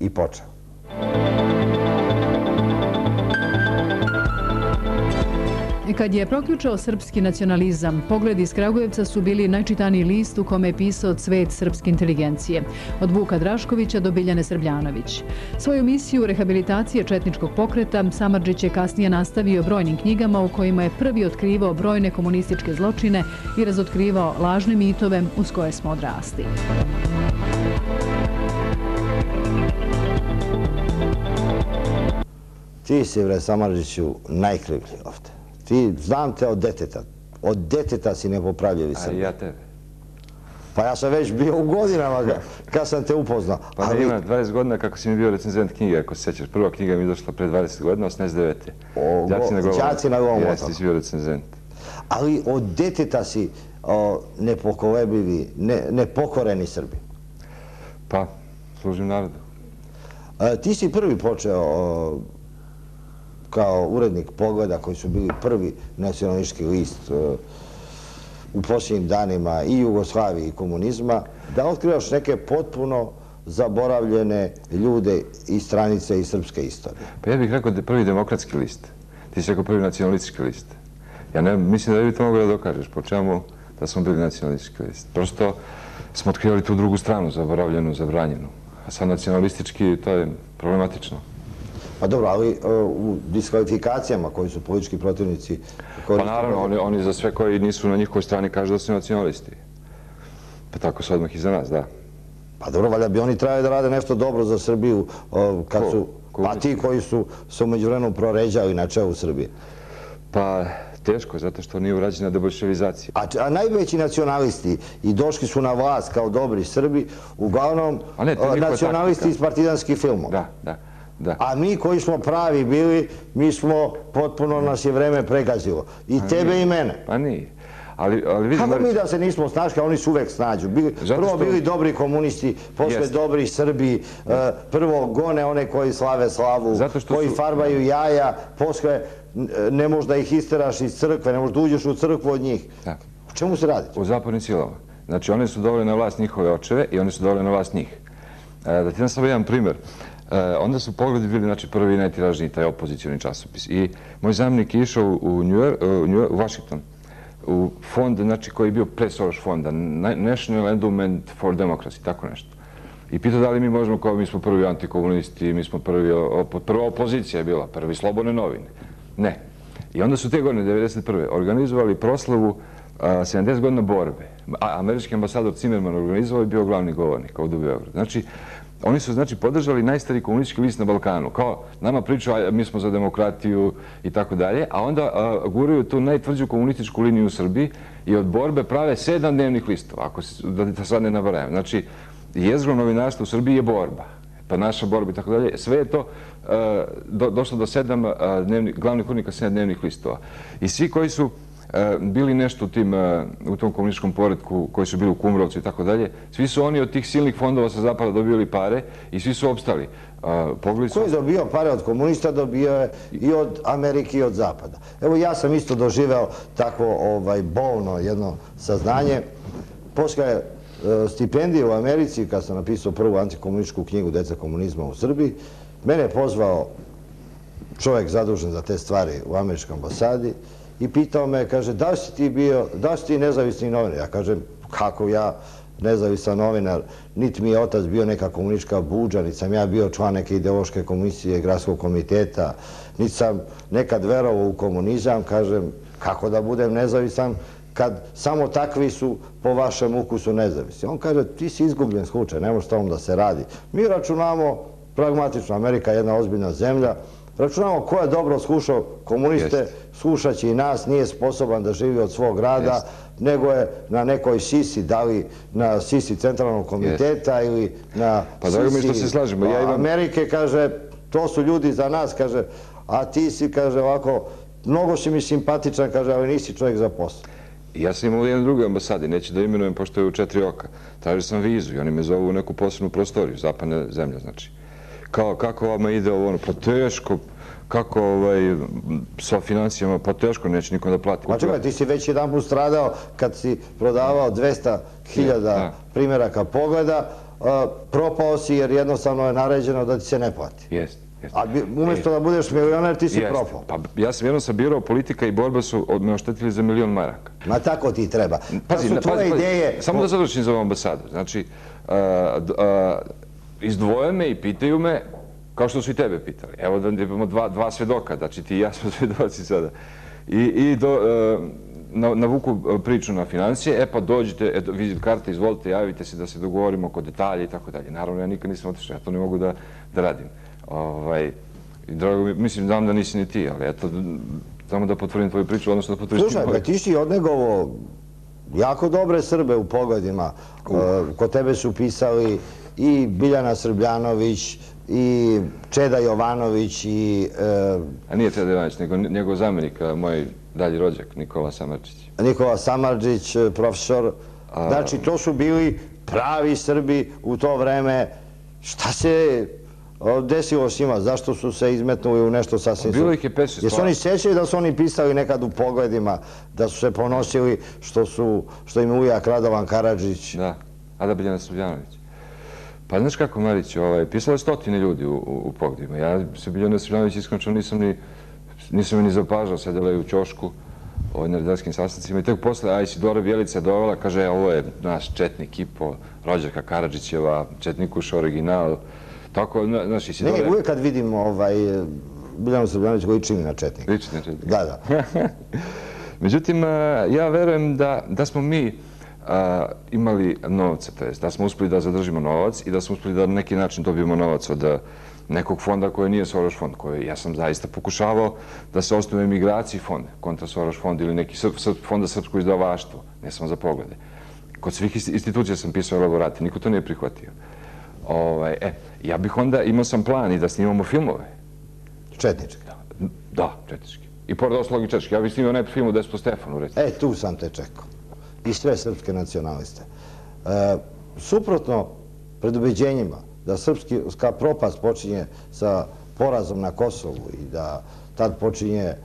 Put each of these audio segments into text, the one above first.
i počeo. E, kad je proključao srpski nacionalizam, pogledi iz Kragujevca su bili najčitaniji list u kome je pisao cvet srpske inteligencije, od Vuka Draškovića do Biljane Srbljanović. Svoju misiju rehabilitacije četničkog pokreta Samarđić je kasnije nastavio brojnim knjigama u kojima je prvi otkrivao brojne komunističke zločine i razotkrivao lažne mitove uz koje smo odrasti. Ti si, vre, Samarđiću, najkrivlji ovde. Ti znam te od deteta. Od deteta si nepopravljivi sam. A ja tebe. Pa ja sam već bio u godinama kad sam te upoznao. Pa ne ima 20 godina kako si mi bio recenzent knjige, ako se sećaš. Prva knjiga mi je došla pre 20 godina, 89. Đaci na govom. Đaci na govom. Jesi si bio recenzent. Ali od deteta si nepokolebivi, nepokoreni Srbi. Pa, služim narodu. Ti si prvi počeo kao urednik pogleda koji su bili prvi nacionalistički list e, u posljednjim danima i Jugoslavije i komunizma, da otkrivaš neke potpuno zaboravljene ljude i stranice iz srpske istorije. Pa ja bih rekao da prvi demokratski list. Ti si rekao prvi nacionalistički list. Ja ne, mislim da bi to mogli da dokažeš po čemu da smo bili nacionalistički list. Prosto smo otkrivali tu drugu stranu, zaboravljenu, zabranjenu. A sad nacionalistički to je problematično. Pa dobro, ali e, u diskvalifikacijama koji su politički protivnici... Pa naravno, oni za sve koji nisu na njihovoj strani kažu da su nacionalisti. Pa tako su odmah i za nas, da. Pa dobro, valjda bi oni trebali da rade nešto dobro za Srbiju kad su... Pa ti koji su se umeđu vremenom proređali na čelu Srbije. Pa teško, zato što nije urađena deboljševizacija. A najveći nacionalisti i došli su na vlast kao dobri Srbi, uglavnom nacionalisti iz partizanskih filmova. Da, da. A mi koji smo pravi bili, mi smo potpuno nas je vreme pregazilo. I pa tebe i mene. Pa nije. Kako mi da se nismo snašli, a oni su uvek snađu. Prvo bili dobri komunisti, posle dobri Srbi, e, prvo gone one koji slave slavu, koji farbaju jaja, posle ne možda ih isteraš iz crkve, ne možda uđeš u crkvu od njih. O čemu se radi? O zapornim silama. Znači, oni su doveli na vlast njihove očeve i oni su doveli na vlast njih. E, da ti nam samo jedan primjer. E, onda su pogledi bili znači, prvi najtiražniji taj opozicijoni časopis. I moj zamnik je išao u, e, u Washington, u fond znači, koji je bio pre Soros fonda, National Endowment for Democracy, tako nešto. I pitao da li mi možemo, kao mi smo prvi antikomunisti, mi smo prvi, prva opozicija je bila, prvi slobodne novine. Ne. I onda su te godine, 1991. organizovali proslavu 70 godina borbe. Američki ambasador Cimerman organizovao i bio glavni govornik ovdje u Beogradu. Znači, Oni su znači podržali najstari komunistički list na Balkanu. Kao nama priču, mi smo za demokratiju i tako dalje, a onda guraju tu najtvrđu komunističku liniju u Srbiji i od borbe prave sedam dnevnih listova, ako se, da sad ne navarajam. Znači, jezgro novinarstva u Srbiji je borba, pa naša borba i tako dalje. Sve je to došlo do sedam dnevnih, glavnih urnika sedam dnevnih listova. I svi koji su E, bili nešto u, tim, e, u tom komunističkom poredku koji su bili u Kumrovcu i tako dalje. Svi su oni od tih silnih fondova sa zapada dobili pare i svi su opstali. E, Pogledali Ko je dobio pare od komunista, dobio je i od Amerike i od zapada. Evo ja sam isto doživeo tako ovaj, bolno jedno saznanje. Posle stipendije u Americi, kad sam napisao prvu antikomunističku knjigu Deca komunizma u Srbiji, mene je pozvao čovjek zadužen za te stvari u američkoj ambasadi i pitao me, kaže, da si ti bio, da si ti nezavisni novinar? Ja kažem, kako ja nezavisan novinar, niti mi je otac bio neka komunička buđa, niti sam ja bio član neke ideološke komisije gradskog komiteta, niti sam nekad verovao u komunizam, kažem, kako da budem nezavisan kad samo takvi su po vašem ukusu nezavisni. On kaže, ti si izgubljen slučaj, ne možeš tom da se radi. Mi računamo, pragmatično, Amerika je jedna ozbiljna zemlja, računamo ko je dobro slušao komuniste, Jeste će i nas, nije sposoban da živi od svog rada, nego je na nekoj sisi, da li na sisi centralnog komiteta ili na pa sisi Amerike, kaže, to su ljudi za nas, kaže, a ti si, kaže, ovako, mnogo si mi simpatičan, kaže, ali nisi čovjek za posao. Ja sam imao u jednoj drugoj ambasadi, neće da imenujem, pošto je u četiri oka. Tražio sam vizu i oni me zovu u neku posebnu prostoriju, zapadne zemlje, znači kao kako vama ide ovo, ono, pa teško, kako ovaj, sa financijama, pa teško, neće nikom da plati. Pa čekaj, ti si već jedan put stradao kad si prodavao 200.000 primjeraka pogleda, propao si jer jednostavno je naređeno da ti se ne plati. Jest. jest. A umjesto da budeš milioner, ti si Jest. propao. Pa ja sam jednom sabirao politika i borba su od- me oštetili za milion maraka. Ma tako ti treba. Pazi, su tvoje ideje... Samo da završim za ovu ambasadu. Znači, d- a, izdvoje me i pitaju me, kao što su i tebe pitali. Evo da imamo dva, dva svedoka, znači ti i ja smo svedoci sada. I, i do, a, na, navuku a, priču na financije, e pa dođite, eto, vizit karte, izvolite, javite se da se dogovorimo oko detalja i tako dalje. Naravno, ja nikad nisam otišao, ja to ne mogu da, da radim. Ovaj, drago mi, mislim, znam da nisi ni ti, ali eto, samo da potvrdim tvoju priču, odnosno da potvrdim Slušaj, moju. pa ti si odnegovo jako dobre Srbe u pogledima. E, Kod tebe su pisali i Biljana Srbljanović, i Čeda Jovanović, i e, A nije Ted Ivanić, nego njegov zamjenik, a, moj dalji rođak, Nikola Samarčić. Nikola Samarđić, e, profesor. Znači, to su bili pravi Srbi u to vreme. Šta se desilo s njima? Zašto su se izmetnuli u nešto sasvim... Bilo ih je 500 Jesu oni sjećaju da su oni pisali nekad u pogledima, da su se ponosili što, su, što im ujak Radovan Karadžić? Da, Ada Biljana Srbljanović. Pa znaš kako, Marić, ovaj, pisalo je stotine ljudi u, u, u pogledima. Ja se Biljana Srbljanović iskončno nisam ni, nisam ni zapažao, sedela je u ćošku ovaj, na redarskim sastancima i tek posle, a Isidora Bjelica dovela, kaže, "E, ovo je naš četnik Ipo, rođaka Karadžićeva, četnikuš original. Tako, na- znaš, Ne, Isidora... uvijek kad vidim ovaj, Biljanu Srbljanović koji čini na četnika. Liči na četnika. Da, da. Međutim, a, ja verujem da, da smo mi a, imali novca, to jest da smo uspeli da zadržimo novac i da smo uspeli da na neki način dobijemo novac od a, nekog fonda koji nije Soros fond, koji ja sam zaista pokušavao da se osnuje migraciji fond, kontra Soros fond ili neki srp, srp, fond za srpsko izdavaštvo, ne samo za poglede. Kod svih institucija sam pisao elaborate, niko to nije prihvatio. Ovaj, e, ja bih onda, imao sam plan i da snimamo filmove. Četnički. Da, četnički. I pored oslog i četnički. Ja bih snimao najprej film o Despo Stefanu, recimo. E, tu sam te čekao. I sve srpske nacionaliste. E, suprotno predubeđenjima da srpska propast počinje sa porazom na Kosovu i da tad počinje e,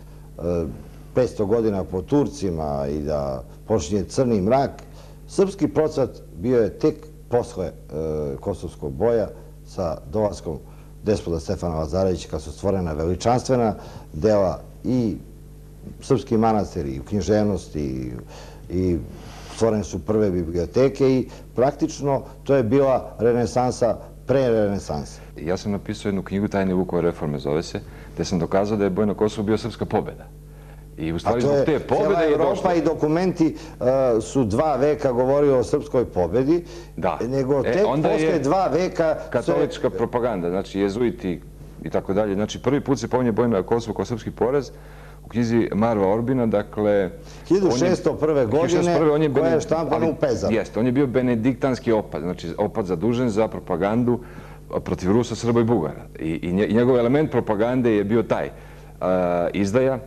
500 godina po Turcima i da počinje crni mrak, srpski procvat bio je tek posle e, kosovskog boja sa dolaskom despoda Stefana Lazarevića kad su stvorena veličanstvena dela i srpski manastiri i u književnosti i, i stvorene su prve biblioteke i praktično to je bila renesansa pre renesanse. Ja sam napisao jednu knjigu Tajne Vukove reforme, zove se, gde sam dokazao da je boj na Kosovu bio srpska pobjeda. I u stvari zbog te pobjede je došlo... i dokumenti uh, su dva veka govorili o srpskoj pobjedi, Da. nego E, tek posle dva veka... se- Katolička propaganda, znači jezuiti i tako dalje. Znači prvi put se pominje boj na Kosovu kao srpski poraz u knjizi Marva Orbina, dakle... on je- 1601. godine, 1601. on koja je štampana u Pezaru. Jeste, on je bio benediktanski opad, znači opad zadužen za propagandu protiv Rusa, Srba i Bugara. I, i nje- i njegov element propagande je bio taj. Izdaja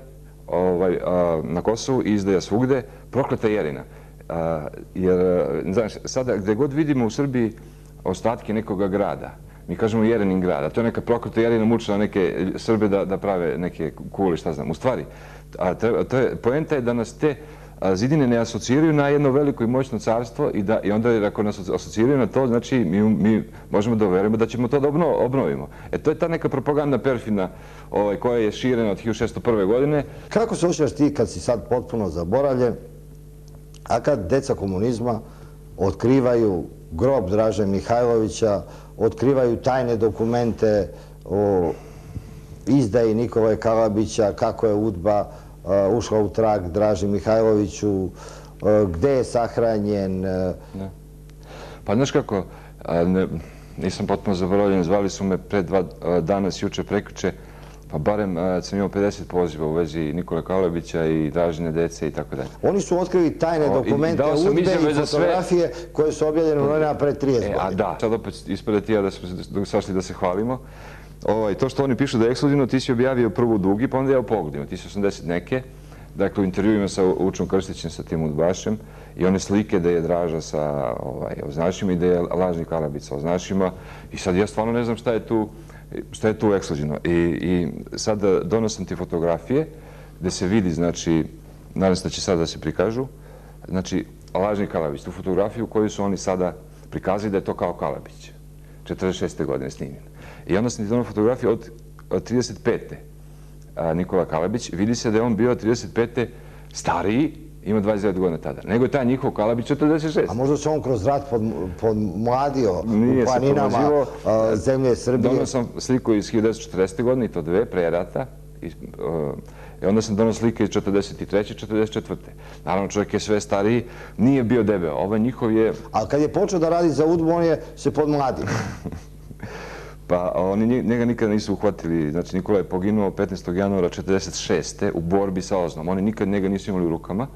ovaj, na Kosovu izdaja svugde, prokleta Jerina. Jer, znaš, sada gde god vidimo u Srbiji ostatke nekoga grada, mi kažemo Jerenin grad, a to je neka prokleta Jerina mučila neke eh, Srbe da, da prave neke kule, šta znam. U stvari, a, treba, to je, poenta je da nas te a, zidine ne asociraju na jedno veliko i moćno carstvo i, da, i onda ako nas asociraju na to, znači mi, mi možemo da uverimo da ćemo to da obno, obnovimo. E to je ta neka propaganda perfina ovaj, koja je širena od 1601. godine. Kako se osjećaš ti kad si sad potpuno zaboravljen, a kad deca komunizma otkrivaju grob Draže Mihajlovića, otkrivaju tajne dokumente o izdaji Nikole Kalabića, kako je Udba eh, ušla u trag Draži Mihajloviću, eh, gde je sahranjen. Eh. Pa znaš kako, ne, nisam potpuno zaboravljen, zvali su me pre dva danas, juče, prekuće, pa barem a, sam imao 50 poziva u vezi Nikole Kalovića i Dražine dece i tako dalje. Oni su otkrili tajne dokumente Udbe i sve. fotografije koje su objavljene u novinama pre 30 E, a godina. da, sad opet ispred ti ja da smo sašli da se hvalimo. Ovaj, to što oni pišu da je ekskluzivno, ti si objavio prvu dugi, pa onda ja u pogledima. Ti si 80 neke, dakle u intervjuima sa Učnom Krstićem, sa tim Udbašem, i one slike da je Draža sa ovaj, označima i da je lažni sa označima. I sad ja stvarno ne znam šta je tu, šta je tu ekskluzivno. I, I sad donosim ti fotografije gde se vidi, znači, nadam se da će sad da se prikažu, znači, lažni Kalabić, tu fotografiju koju su oni sada prikazali da je to kao Kalabić. 46. godine snimljen. I onda sam ti donao fotografiju od, od 35. Nikola Kalabić. Vidi se da je on bio 35. stariji, ima 29 godina tada, nego je taj njihov Kalabić 46. A možda se on kroz rat pod, podmladio Nije u planinama a, zemlje Srbije. Donao sam sliku iz 1940. godine, i to dve, pre rata. I, uh, I onda sam donao slike iz 43. i 44. Naravno, čovjek je sve stariji, nije bio debeo. Ovaj njihov je... Ali kad je počeo da radi za udbu, on je se podmladio. Pa oni nje- njega nikada nisu uhvatili. Znači, Nikola je poginuo 15. januara 46. u borbi sa Oznom. Oni nikad njega nisu imali u rukama.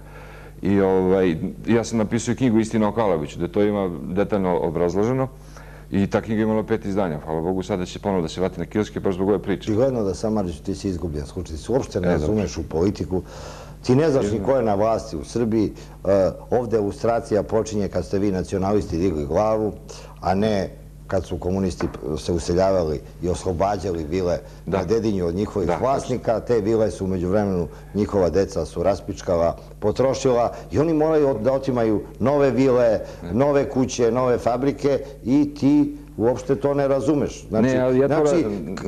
I ovaj, ja sam napisao knjigu Istina o Kalaviću, da to ima detaljno obrazloženo. I ta knjiga imala pet izdanja. Hvala Bogu, sada će ponovo da se vrati na kioske, baš zbog ove priče. Očigledno da Samarić ti si izgubljen skuči, ti se uopšte ne E, razumeš u politiku. Ti ne znaš ni ko je na vlasti u Srbiji. E, Ovde ilustracija počinje kad ste vi nacionalisti digli glavu, a ne kad su komunisti se useljavali i oslobađali vile Da. na dedinju od njihovih Da, vlasnika. Te vile su umeđu vremenu njihova deca su raspičkala, potrošila i oni moraju da otimaju nove vile, nove kuće, nove fabrike i ti uopšte to ne razumeš. Znači, Ne, ali ja to znači,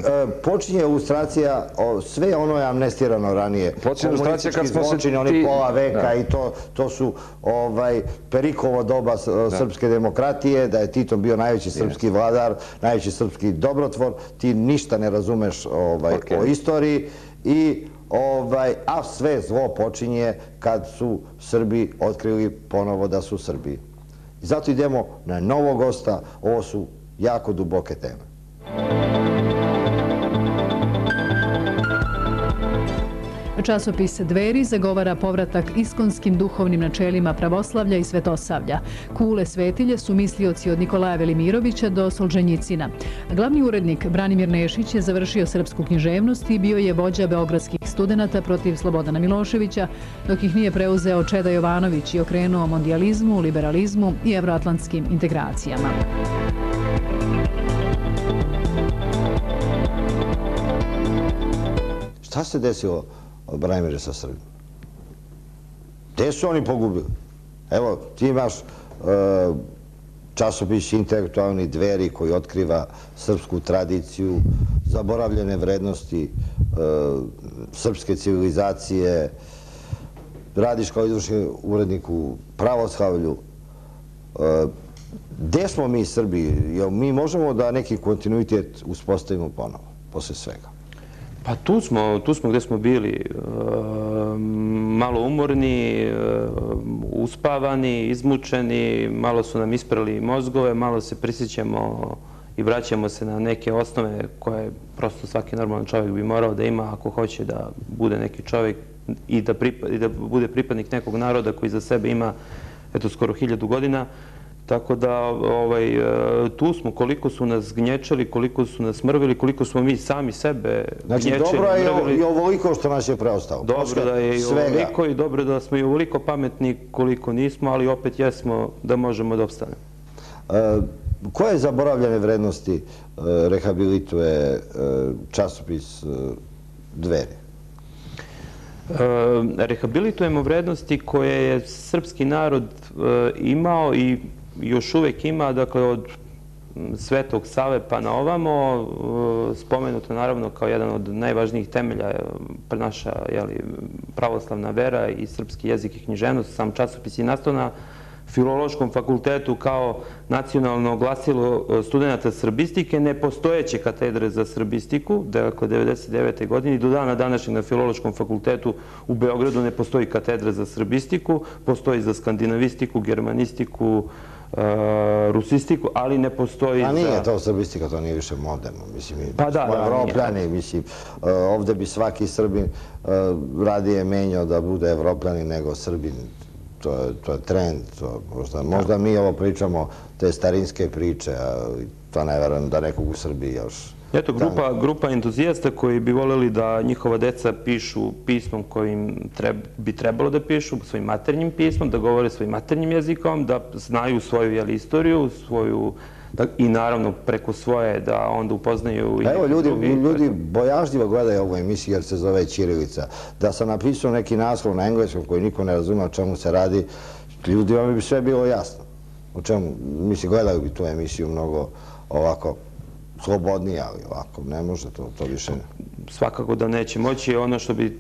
e, počinje ilustracija, sve ono je amnestirano ranije. Počinje ilustracija kad smo se zločini, oni pola veka Da. i to, to su ovaj, Perikovo doba srpske demokratije, da je Tito bio najveći srpski vladar, najveći srpski dobrotvor, ti ništa ne razumeš ovaj, o istoriji i ovaj, a sve zlo počinje kad su Srbi otkrili ponovo da su Srbi. I zato idemo na novog gosta, ovo su jako duboke teme. Časopis Dveri zagovara povratak iskonskim duhovnim načelima pravoslavlja i svetosavlja. Kule svetilje su mislioci od Nikolaja Velimirovića do Solženjicina. Glavni urednik Branimir Nešić je završio srpsku književnost i bio je vođa beogradskih studenta protiv Slobodana Miloševića, dok ih nije preuzeo Čeda Jovanović i okrenuo mondializmu, liberalizmu i evroatlantskim integracijama. Šta se desilo, Brajmire, sa Srbima? Gde su oni pogubili? Evo, ti imaš e, časopis intelektualni dveri koji otkriva srpsku tradiciju, zaboravljene vrednosti e, srpske civilizacije, radiš kao izvršni urednik u pravoslavlju. E, Gde smo mi Srbi? Jel mi možemo da neki kontinuitet uspostavimo ponovo, posle svega? Pa tu smo, tu smo gdje smo bili, e, malo umorni, e, uspavani, izmučeni, malo su nam isprali mozgove, malo se prisjećamo i vraćamo se na neke osnove koje prosto svaki normalan čovjek bi morao da ima ako hoće da bude neki čovjek i da, pripa, i da bude pripadnik nekog naroda koji za sebe ima eto, skoro hiljadu godina. Tako da ovaj, e, tu smo koliko su nas gnječali, koliko su nas mrvili, koliko smo mi sami sebe Znači, gnječili, dobro je i o- mrvili. i ovoliko što nas je preostalo. Dobro da je i ovoliko i dobro da smo i ovoliko pametni koliko nismo, ali opet jesmo da možemo da obstanemo. E, koje zaboravljene vrednosti e, rehabilituje e, časopis e, Dveri? E, Rehabilitujemo vrednosti koje je srpski narod imao i još uvek ima, dakle od Svetog Save pa na ovamo, e, spomenuto naravno kao jedan od najvažnijih temelja e, naša jeli, pravoslavna vera i srpski jezik i književnost. Sam časopis i nastao na Filološkom fakultetu kao nacionalno glasilo e, studenta srbistike, nepostojeće katedre za srbistiku, dakle 99. godine i do dana današnjeg na Filološkom fakultetu u Beogradu ne postoji katedra za srbistiku, postoji za skandinavistiku, germanistiku, rusistiku, ali ne postoji A za... nije to srbistika, to nije više moderno. Mislim, Pa da, smo da, evropljani, mislim, e, ovde bi svaki Srbin e, radije menjao da bude evropljani nego Srbin. To je, to je trend. To, možda, možda mi ovo pričamo, te starinske priče, a to ne verujem da nekog u Srbiji još... Eto, grupa, grupa entuzijasta koji bi voljeli da njihova deca pišu pismom kojim treb, bi trebalo da pišu, svojim maternjim pismom, da govore svojim maternjim jezikom, da znaju svoju istoriju, svoju da, i naravno preko svoje da onda upoznaju... i Evo, ljudi, drugi. ljudi bojažljivo gledaju ovu emisiju jer se zove Ćirilica. Da sam napisao neki naslov na engleskom koji niko ne razume o čemu se radi, ljudima bi sve bilo jasno. o čemu, mislim, gledaju bi tu emisiju mnogo ovako slobodnije, ali ovako ne može to, to više ne. Svakako da neće moći. Ono što bi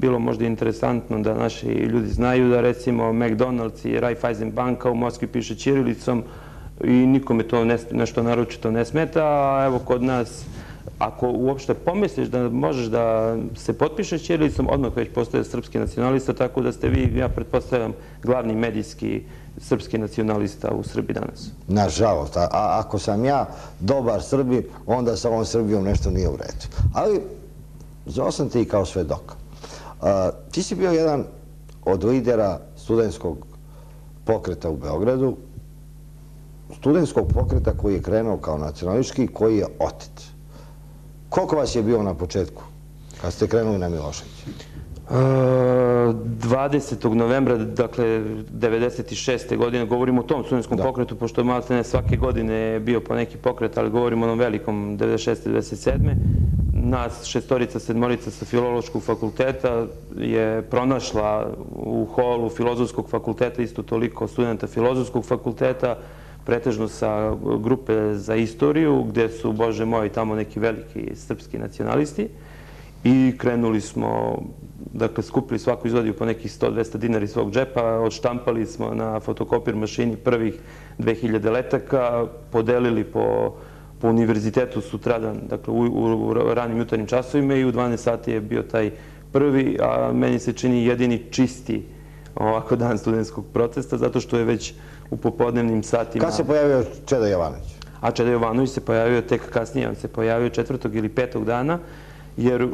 bilo možda interesantno da naši ljudi znaju da recimo McDonald's i Raiffeisen banka u Moskvi piše Čirilicom i nikome to ne, nešto naročito ne smeta, a evo kod nas ako uopšte pomisliš da možeš da se potpišeš Čirilicom, odmah već postoje srpski nacionalista, tako da ste vi, ja pretpostavljam, glavni medijski srpski nacionalista u Srbiji danas. Nažalost, a ako sam ja dobar Srbi, onda sa ovom Srbijom nešto nije u redu. Ali, zvao sam ti kao svedok. Ti si bio jedan od lidera studentskog pokreta u Beogradu, studentskog pokreta koji je krenuo kao nacionalistički, koji je otet. Koliko vas je bio na početku, kad ste krenuli na Miloševića? 20. novembra, dakle, 96. godine, govorimo o tom studentskom pokretu, pošto malo ne svake godine je bio po neki pokret, ali govorimo o onom velikom 96. 97. Nas, šestorica, sedmorica sa filološkog fakulteta je pronašla u holu filozofskog fakulteta isto toliko studenta filozofskog fakulteta, pretežno sa grupe za istoriju, gde su, bože moji, tamo neki veliki srpski nacionalisti. I krenuli smo dakle, skupili svaku izvodiju po nekih 100-200 dinara iz svog džepa, odštampali smo na fotokopir mašini prvih 2000 letaka, podelili po, po univerzitetu sutradan, dakle, u, u, u ranim jutarnjim časovima i u 12 sati je bio taj prvi, a meni se čini jedini čisti ovako dan studentskog protesta, zato što je već u popodnevnim satima... Kad se pojavio Čeda Jovanović? A Čeda Jovanović se pojavio tek kasnije, on se pojavio četvrtog ili petog dana, jer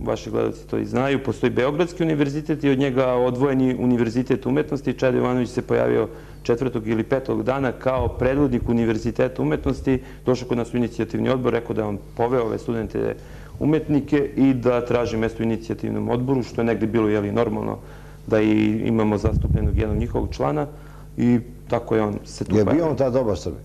vaši gledalci to i znaju, postoji Beogradski univerzitet i od njega odvojeni univerzitet umetnosti. Čad Jovanović se pojavio četvrtog ili petog dana kao predvodnik univerziteta umetnosti. Došao kod nas u inicijativni odbor, rekao da je on poveo ove studente umetnike i da traži mesto u inicijativnom odboru, što je negde bilo jeli, normalno da i imamo zastupljenog jednog njihovog člana i tako je on se tu. Je bio on tada dobar Srbin?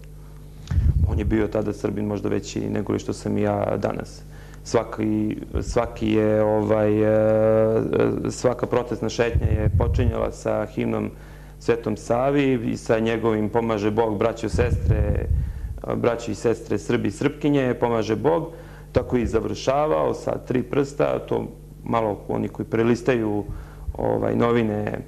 On je bio tada Srbin možda veći nego li što sam i ja danas svaki, svaki je, ovaj, e, e, svaka protestna šetnja je počinjala sa himnom Svetom Savi i sa njegovim pomaže Bog, braćo, sestre, braći i sestre Srbi i Srpkinje, pomaže Bog, tako i završavao sa tri prsta, to malo oni koji prelistaju ovaj, novine,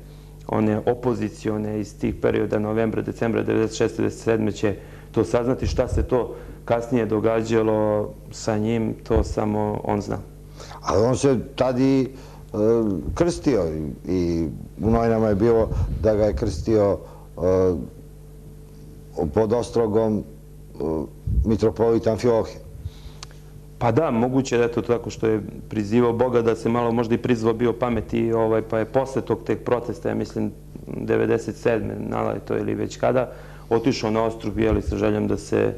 one opozicione iz tih perioda novembra, decembra 96. 97. će to saznati šta se to kasnije događalo sa njim, to samo on zna. Ali on se tad i e, krstio i u novinama je bilo da ga je krstio e, pod ostrogom e, mitropolit Amfilohije. Pa da, moguće da je to tako što je prizivao Boga da se malo možda i prizvao bio pameti, ovaj, pa je posle tog tek protesta, ja mislim 97. nalaj to ili već kada, otišao na ostrug, jeli sa željom da se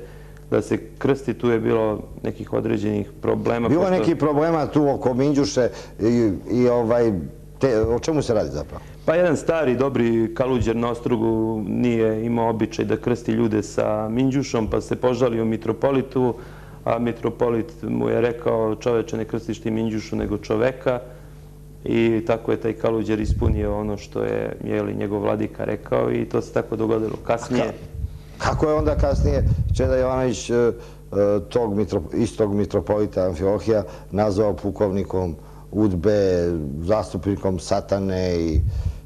da se krsti, tu je bilo nekih određenih problema. Bilo je neki problema tu oko Minđuše i ovaj, o čemu se radi zapravo? Pa jedan stari, dobri kaluđer na Ostrugu nije imao običaj da krsti ljude sa Minđušom, pa se požalio mitropolitu, a mitropolit mu je rekao čoveče ne krstiš ti Minđušu nego čoveka i tako je taj kaluđer ispunio ono što je njegov vladika rekao i to se tako dogodilo. Kasnije... Kako je onda kasnije Čeda Jovanović e, e, tog e, istog mitropolita Amfiohija nazvao pukovnikom Udbe, zastupnikom Satane i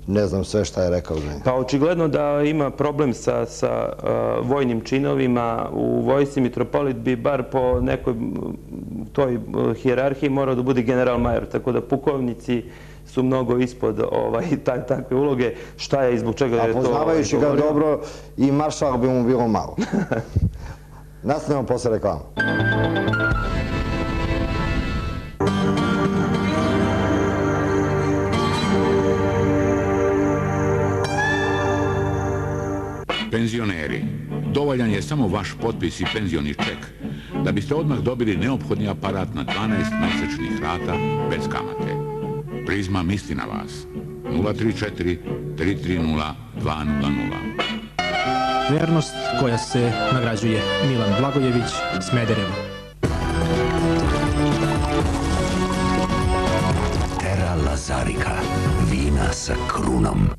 ne znam sve šta je rekao za njega. Pa očigledno da ima problem sa e, vojnim činovima. U vojsi mitropolit bi bar po nekoj toj e, hijerarhiji morao da bude general major. Tako da pukovnici su mnogo ispod ovaj, takve uloge. Šta je i zbog čega je to... A poznavajući ga dobro i maršal bi mu bilo malo. Nastavljamo posle reklama. Penzioneri, dovoljan je samo vaš potpis i penzioni ček da biste odmah dobili neophodni aparat na 12 mesečnih rata bez kamate. Prizma misli na vas. 034 330 200. Vernost koja se nagrađuje Milan Blagojević, Smederevo. Terra Lazarika, vina sa krunom.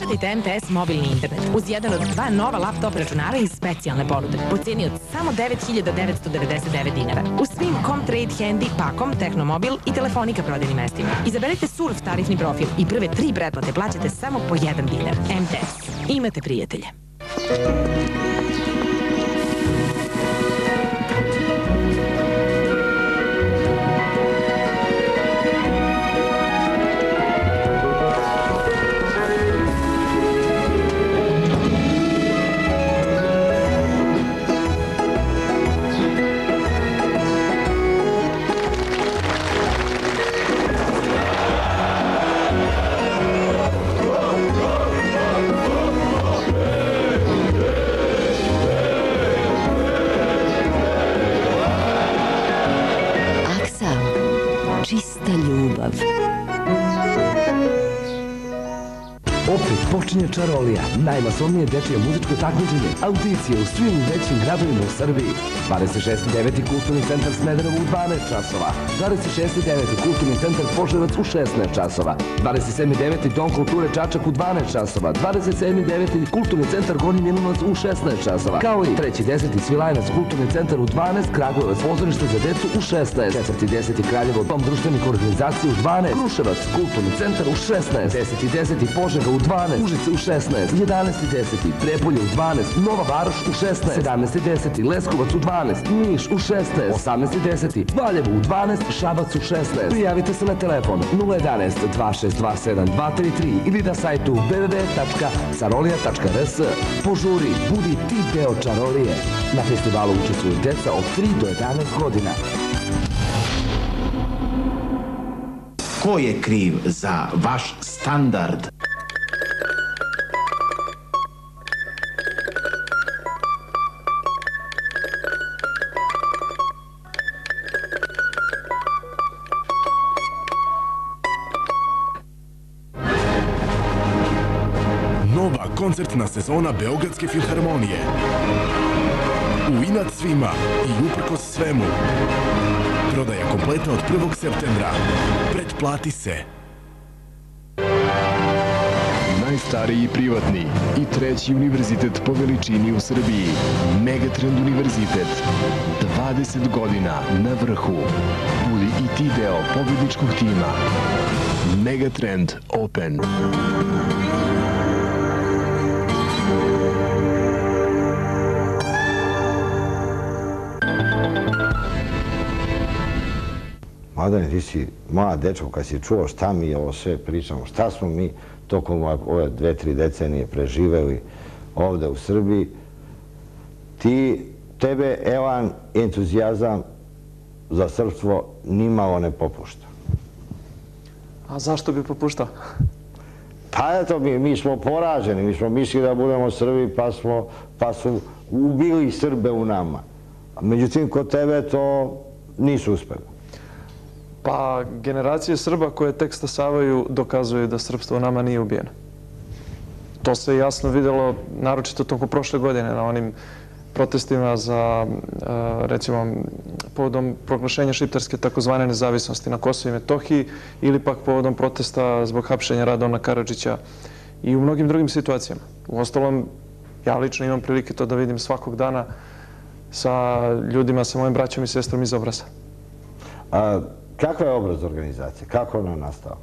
Uplatite MTS mobilni internet uz jedan od dva nova laptop računara iz specijalne ponude po cijeni od samo 9999 dinara. U svim Comtrade Handy, Pakom, Tehnomobil i Telefonika prodajnim mestima. Izaberite Surf tarifni profil i prve tri pretplate plaćate samo po jedan dinar. MTS. Imate prijatelje. Čarolija, najmasovnije dečije muzičko takmičenje, audicije u svim većim gradovima u Srbiji. 26.9. Kulturni centar Smederevo u 12 časova, 26.9. Kulturni centar Požarevac u 16 časova, 27.9. Dom kulture Čačak u 12 časova, 27.9. Kulturni centar Gornji Milanovac u 16 časova, kao i 3.10. Svilajnac Kulturni centar u 12, Kragujevac pozorište za decu u 16, 4.10. Kraljevo Dom društvenih organizacija u 12, Kruševac Kulturni centar u 16, 10.10. Požega u 12, Užice u 16, 11.10. Prepolje u 12, Nova Varoš u 16, 17.10. Leskovac u 12, Niš u 16, 18.10. Valjevo u 12, Šabac u 16. Prijavite se na telefon 011 2627 233 ili na sajtu www.carolija.rs. Požuri, budi ti deo Čarolije. Na festivalu učestvuju djeca od 3 do 11 godina. Ko je kriv za vaš standard? Nova koncertna sezona Beogradske filharmonije. U inat svima i uprkos svemu. Prodaja kompleta od 1. septembra. Pretplati se. Najstariji privatni i treći univerzitet po veličini u Srbiji. Megatrend univerzitet. 20 godina na vrhu. Budi i ti deo pobjedničkog tima. Megatrend Open. Mladene, ti si mlad dečko kad si čuo šta mi ovo sve pričamo, šta smo mi tokom ove dve, tri decenije preživeli ovde u Srbiji. Ti, tebe elan, entuzijazam za srpstvo nimalo ne popušta. A zašto bi popuštao? Pa eto, mi, mi smo poraženi, mi smo mislili da budemo Srbi pa, smo, pa su ubili Srbe u nama. Međutim, kod tebe to nisu uspeli. Pa generacije Srba koje tek stasavaju dokazuju da srpstvo nama nije ubijeno. To se jasno videlo, naročito toko prošle godine, na onim protestima za, e, recimo, povodom proglašenja šiptarske takozvane nezavisnosti na Kosovo i Metohiji ili pak povodom protesta zbog hapšenja Radona Karadžića i u mnogim drugim situacijama. U ostalom, ja lično imam prilike to da vidim svakog dana sa ljudima, sa mojim braćom i sestrom iz obraza. A, kakva je obraz organizacije? Kako ona nastala?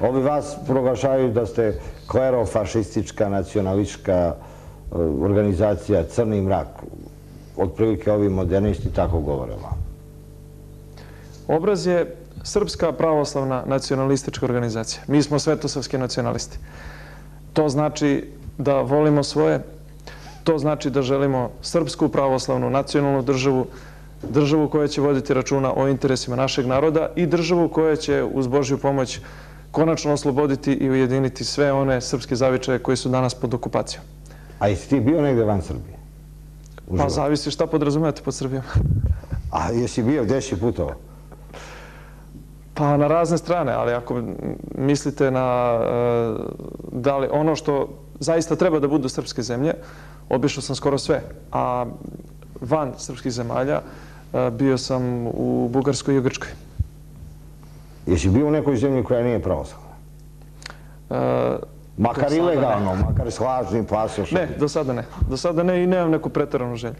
Ovi vas proglašaju da ste klerofašistička, nacionalistička e, organizacija, crni mrak. Otprilike ovi modernisti tako govore vam. Obraz je Srpska pravoslavna nacionalistička organizacija. Mi smo svetosavski nacionalisti. To znači da volimo svoje, to znači da želimo srpsku pravoslavnu nacionalnu državu, državu koja će voditi računa o interesima našeg naroda i državu koja će uz Božju pomoć konačno osloboditi i ujediniti sve one srpske zavičaje koji su danas pod okupacijom. A jesi ti bio negde van Srbije? Pa zavisi šta podrazumijete pod Srbijom. A jesi bio, gdje si putovao? Pa na razne strane, ali ako mislite na e, da li ono što zaista treba da budu srpske zemlje, obišao sam skoro sve. A van srpskih zemalja bio sam u Bugarskoj i u Grčkoj. Jesi bio u nekoj zemlji koja nije pravoslavna? E, Makar ne. ilegalno, makar s lažnim pasošom. Ne, do sada ne. Do sada ne i nemam neku pretaranu želju.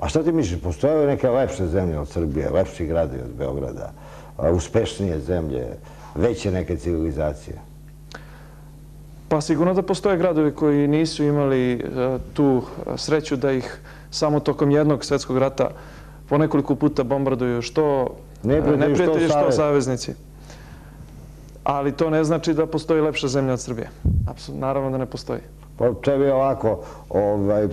A šta ti misliš, postoje neke lepše zemlje od Srbije, lepši gradovi od Beograda, uspešnije zemlje, veće neke civilizacije? Pa sigurno da postoje gradovi koji nisu imali e, tu e, sreću da ih samo tokom jednog svetskog rata po nekoliko puta bombarduju što Neprijatelji, što neprijatelji, što savez- saveznici. Ali to ne znači da postoji lepša zemlja od Srbije. Apsolutno, naravno da ne postoji. Pa tebi je ovako, ovaj,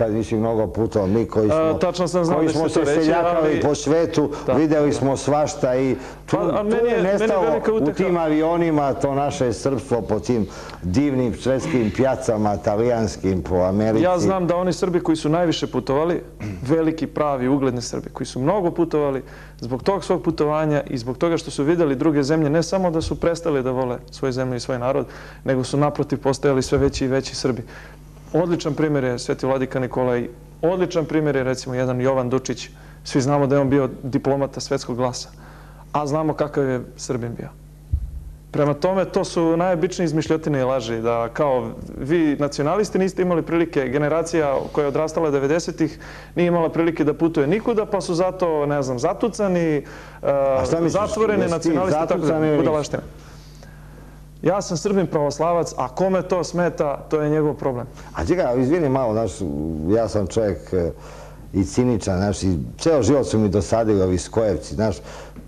kad nisi mnogo putovao, mi koji smo, A, tačno sam znao koji da ćete smo to se seljakali ali- po svetu, Da. videli smo svašta i tu, Pa, tu je- nestalo u tim avionima to naše srpstvo po tim divnim svetskim pjacama, talijanskim, po Americi. Ja znam da oni Srbi koji su najviše putovali, veliki, pravi, ugledni Srbi, koji su mnogo putovali, zbog tog svog putovanja i zbog toga što su vidjeli druge zemlje, ne samo da su prestali da vole svoju zemlju i svoj narod, nego su naprotiv postajali sve veći i veći Srbi. Odličan primjer je Sveti Vladika Nikolaj, odličan primjer je recimo jedan Jovan Dučić. Svi znamo da je on bio diplomata svetskog glasa, a znamo kakav je Srbin bio. Prema tome, to su najobičnije izmišljotine i laži, da kao vi nacionalisti niste imali prilike, generacija koja je odrastala 90-ih nije imala prilike da putuje nikuda, pa su zato, ne znam, zatucani, uh, misliš, zatvoreni nacionalisti, tako da, budalaštine. Ja sam Srbin pravoslavac, a kome to smeta, to je njegov problem. A čekaj, izvini malo, znaš, ja sam čovjek e, i ciničan, znaš, i ceo život su mi dosadili ovi skojevci, znaš,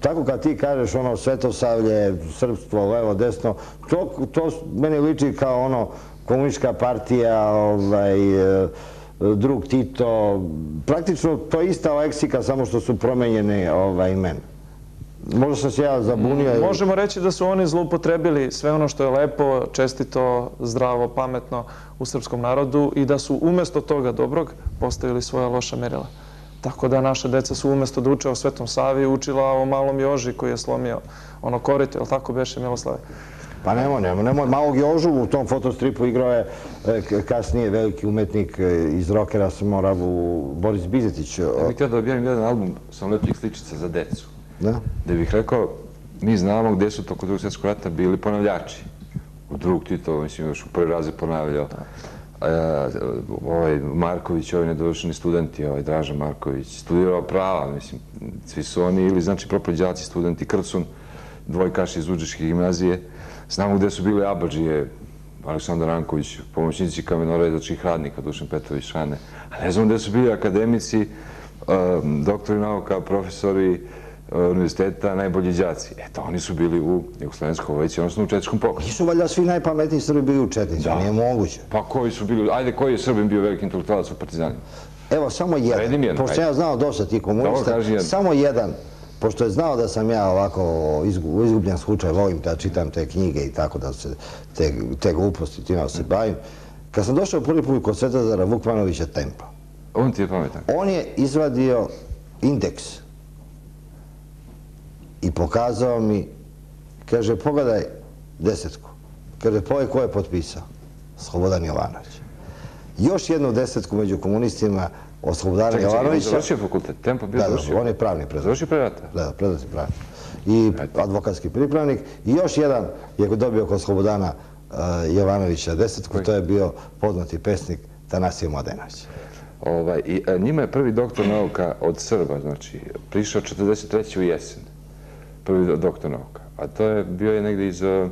tako kad ti kažeš ono svetosavlje, srpstvo, levo, desno, to, to meni liči kao ono komunistička partija, ovaj, e, drug Tito, praktično to je ista leksika, samo što su promenjene ovaj, imena. Možda sam se ja zabunio. Možemo reći da su oni zloupotrebili sve ono što je lepo, čestito, zdravo, pametno u srpskom narodu i da su umjesto toga dobrog postavili svoja loša merila. Tako da naša deca su umjesto da uče o Svetom Savi učila o malom Joži koji je slomio ono korito, je li tako beše Miloslave? Pa nemoj, nemoj, nemoj. Malog Jožu u tom fotostripu igrao je e, kasnije veliki umetnik e, iz rokera Samoravu, Boris Bizetić. Ja bih htio da objavim jedan album sa lepih sličica za decu. Da? Da bih rekao, mi znamo gdje su toko drugog svjetskog rata bili ponavljači. U drugog Tito, mislim, još u prvi razred ponavljao. E, ovaj Marković, ovaj nedovršeni studenti, ovaj Draža Marković, studirao prava, mislim, svi su oni ili znači propođaci studenti, Krcun, dvojkaši iz Uđiške gimnazije. Znamo gdje su bili Abadžije, Aleksandar Ranković, pomoćnici kamenoredačkih radnika, Dušan Petrović Šane. A ne znamo gdje su bili akademici, um, doktori nauka, profesori univerziteta, najbolji džaci. Eto, oni su bili u Jugoslovenskoj vojci, odnosno u Četničkom pokretu. Nisu valjda svi najpametniji Srbi bili u Četnici, nije moguće. Pa koji su bili, ajde, koji je Srbin bio veliki intelektualac u Partizanima? Evo, samo jedan, jedan, pošto ajde. ja znao dosta Dobro, komunista, jedan. samo jedan, pošto je znao da sam ja ovako izgu- izgubljen slučaj, volim da čitam te knjige i tako da se, te, te gluposti, tim da se bavim. Kad sam došao prvi put kod Svetozara Vukmanovića Tempa, On ti je pametan. on je izvadio indeks i pokazao mi, kaže, pogledaj desetku. Kaže, pogledaj ko je potpisao? Slobodan Jovanović. Još jednu desetku među komunistima od Slobodana Čekaj, čekaj, on Jovanovića. završio fakultet, Tempo bio Da, završio. da, on je pravni predavač. Završio pre rata? Da, da, predavač je pravni. I advokatski pripravnik. I još jedan je dobio kod Slobodana uh, Jovanovića desetku, to je bio poznati pesnik Tanasije Mladenović. Ovaj, i, a, njima je prvi doktor nauka od Srba, znači, prišao 43. u jesen. Prvi do- doktor nauka. A to je bio je negdje iz, uh,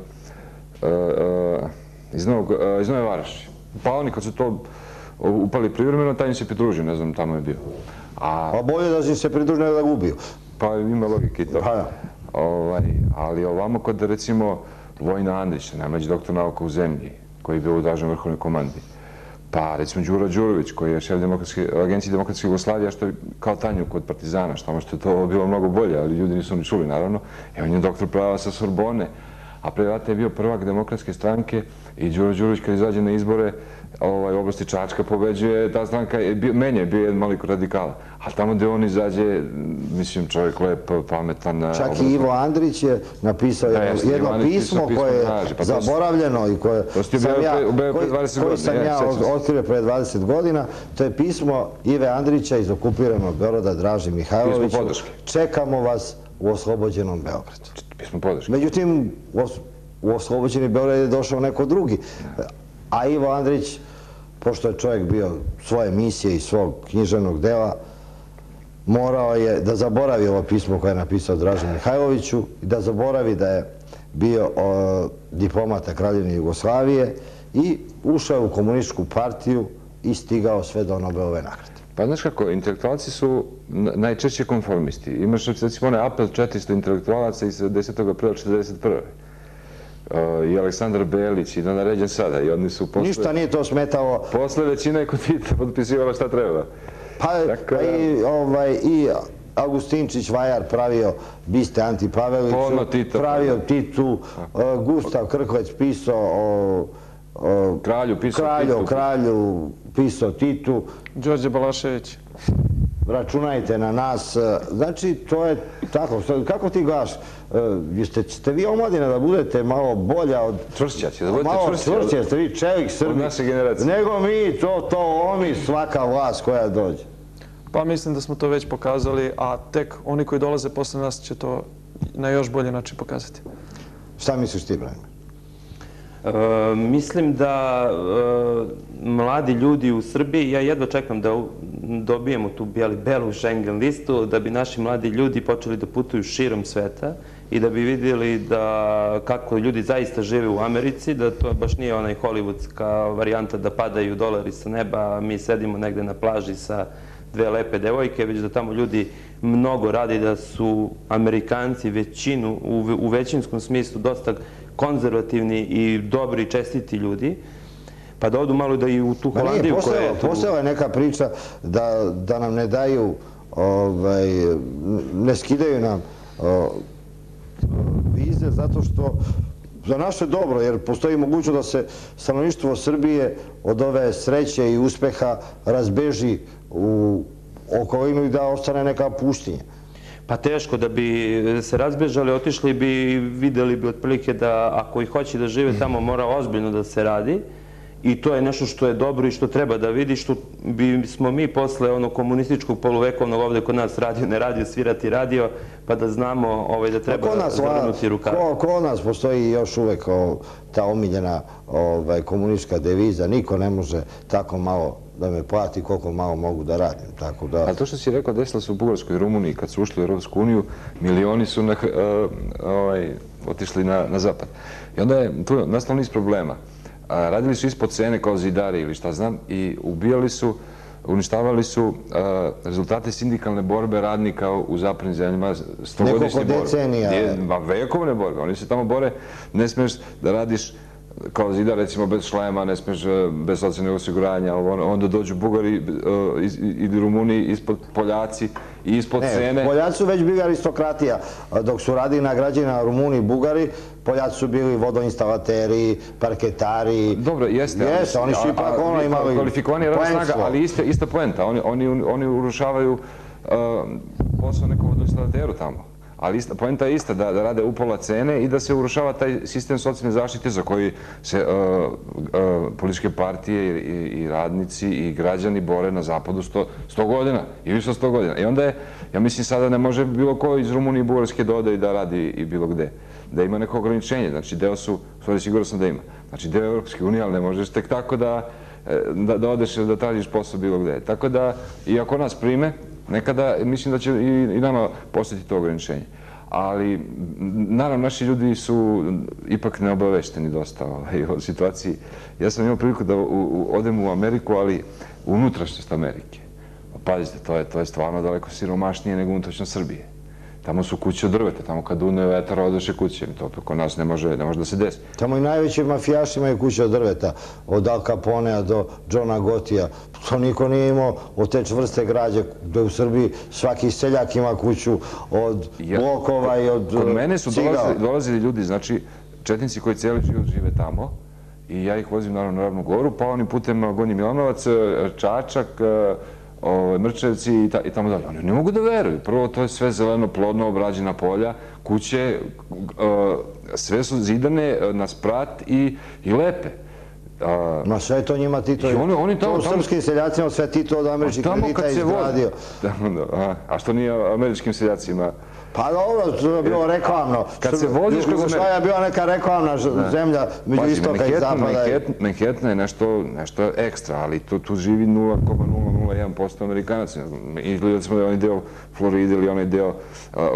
uh, iz, Novog, uh, iz Nove Varaši. Pa oni kad su to upali privremeno, taj im se pridružio, ne znam, tamo je bio. A, A bolje da si se pridružio nego da ga ubio. Pa ima logike i to. Pa. Ovaj, ali ovamo kod, recimo, Vojna Andrić, najmlađi doktor nauka u zemlji, koji je bio u Dažnoj vrhovnoj komandi. Pa, recimo, Đuro Đurović, koji je šef demokratske, agencije Demokratske Jugoslavije, što je kao Tanju kod Partizana, što ono što je to bilo mnogo bolje, ali ljudi nisu ni čuli, naravno. I on je doktor prava sa Sorbone, a prevata je bio prvak demokratske stranke i Đuro Đurović kad izađe na izbore ovaj, oblasti Čačka pobeđuje, ta stranka je bio, menje je bio jedan maliko radikala. Ali tamo gde on izađe, mislim, čovjek lep, pametan, Čak i obrazan. Ivo Andrić je napisao Da, jedno, Ivo jedno Andrić pismo pismo koje je pa zaboravljeno i koje sam ja, pre- koji- 20 koji godina, sam ja otkrio pre 20 godina. To je pismo Ive Andrića iz okupiranog Beoroda, Draži Mihajlović. Pismo podrške. Čekamo vas u oslobođenom Beogradu. Pismo podrške. Međutim, u oslobođeni Beograd je došao neko drugi. A Ivo Andrić, pošto je čovjek bio svoje misije i svog književnog dela, morao je da zaboravi ovo pismo koje je napisao Dražen Mihajloviću i da zaboravi da je bio diplomata Kraljevine Jugoslavije i ušao u komunističku partiju i stigao sve do Nobelove nagrade. Pa znaš kako, intelektualci su najčešće konformisti. Imaš, recimo, onaj apel 400 intelektualaca iz 10. aprila 1941. I Aleksandar Belić i naređen sada. I oni su posle... Ništa nije to smetalo. Posle većina je kod Tita potpisivala šta treba. Pa, pa i, ovaj, i Augustinčić Vajar pravio biste Anti Paveliću, pravio Titu, Gustav Krkovec pisao o, kralju, pisao kralju, kralju, pisao Titu. Đorđe Balašević. Računajte na nas. Znači, to je tako. Kako ti gledaš? Jeste, ćete vi omladina da budete malo bolja od... Čvršća će, da budete čvršća. Malo čvršća, jeste vi čelik Srbi. Od naše generacije. Nego mi, to, to oni, svaka vlast koja dođe. Pa mislim da smo to već pokazali, a tek oni koji dolaze posle nas će to na još bolji način pokazati. Šta misliš ti, Branimir? E, mislim da e, mladi ljudi u Srbiji, ja jedva čekam da dobijemo tu bijeli, belu Schengen listu, da bi naši mladi ljudi počeli da putuju širom sveta i da bi vidjeli da kako ljudi zaista žive u Americi, da to baš nije onaj hollywoodska varijanta da padaju dolari sa neba, a mi sedimo negde na plaži sa dve lepe devojke, već da tamo ljudi mnogo radi, da su Amerikanci većinu, u većinskom smislu dosta konzervativni i dobri, čestiti ljudi, pa da odu malo da i u tu Holandiju koja je... Postala je neka priča da nam ne daju, ovaj, ne skidaju nam vize zato što za naše dobro, jer postoji mogućno da se stanovništvo Srbije od ove sreće i uspeha razbeži u okolinu i da ostane neka puštinja. Pa teško da bi se razbežali, otišli bi i videli bi otprilike da ako ih hoće da žive tamo mora ozbiljno da se radi. I to je nešto što je dobro i što treba da vidi, što bi smo mi posle ono komunističkog poluvekovnog ovde kod nas radio, ne radio, svirati radio, pa da znamo ovaj, da treba zvrnuti rukave. Ko nas postoji još uvek ta omiljena ovaj, komunistička deviza, niko ne može tako malo da me plati koliko malo mogu da radim. Tako da... A to što si rekao, desilo se u Bugarskoj i Rumuniji, kad su ušli u Europsku uniju, milioni su na, uh, ovaj, otišli na, na zapad. I onda je tu nastalo niz problema. A, radili su ispod cene kao zidari ili šta znam i ubijali su, uništavali su uh, rezultate sindikalne borbe radnika u zapadnim zemljama. Nekoliko decenija. Vekovne borbe. Oni se tamo bore, ne smiješ da radiš kao zidar, recimo, bez šlema, ne smiješ e, bez socijalnog osiguranja, onda dođu Bugari e, ili Rumuni ispod Poljaci i ispod cene. Ne, Poljaci su već bili aristokratija. Dok su radili na građana Rumuni i Bugari, Poljaci su bili vodoinstalateri, parketari. Dobro, jeste. Jeste, oni su ipak ono imali Kvalifikovani snaga, ali ista poenta. Oni urušavaju e, posao nekom vodoinstalateru tamo ali pojenta je ista da rade upola cene i da se urušava taj sistem socijalne zaštite za koji se e, e, političke partije i radnici i građani bore na zapadu 100 godina i više 100 godina. I onda je, ja mislim sada ne može bilo ko iz Rumunije i Bugarske da i da radi i bilo gde. Da ima neko ograničenje, znači deo su, stvari sigurno sam da ima, znači deo Evropske unije, ali ne možeš tek tako da e, da odeš da tražiš posao bilo gde. Tako da, i ako nas prime, nekada mislim da će i nama postati to ograničenje. Ali, naravno, naši ljudi su ipak neobavešteni dosta ovaj, o situaciji. Ja sam imao priliku da odem u Ameriku, ali unutrašnjost Amerike. Pazite, to je stvarno daleko siromašnije nego unutrašnjost Srbije. Tamo su kuće od drveta, tamo kad dune vetar odeše kuće. To kod nas ne može da se desi. Tamo i najveći mafijaši imaju kuće od drveta. Od Al Caponea do Johna Gotija. To niko nije imao od te čvrste građe gde u Srbiji svaki seljak ima kuću od blokova i od Kod mene su dolazili ljudi, znači četnici koji cijeli život žive tamo i ja ih vozim naravno na Ravnu goru, pa onim putem Gonji Milanovac, Čačak, Ovaj, mrčevci i tamo dalje. Oni ne mogu da veruju. Prvo, to je sve zeleno, plodno, obrađena polja, kuće, sve su zidane e, na sprat i lepe. Ma sve je to njima Tito. To u srpskim seljacima sve Tito od američkih kredita izgradio. A što nije američkim seljacima? Pa dobro, to je bilo reklamno. Kad se voziš kroz Jugoslavija je bila neka reklamna zemlja među istoka i zapada. Manhattan je nešto, nešto ekstra, ali tu, tu živi 0,001% Amerikanaca. Izgleda smo da je onaj deo Floride ili onaj deo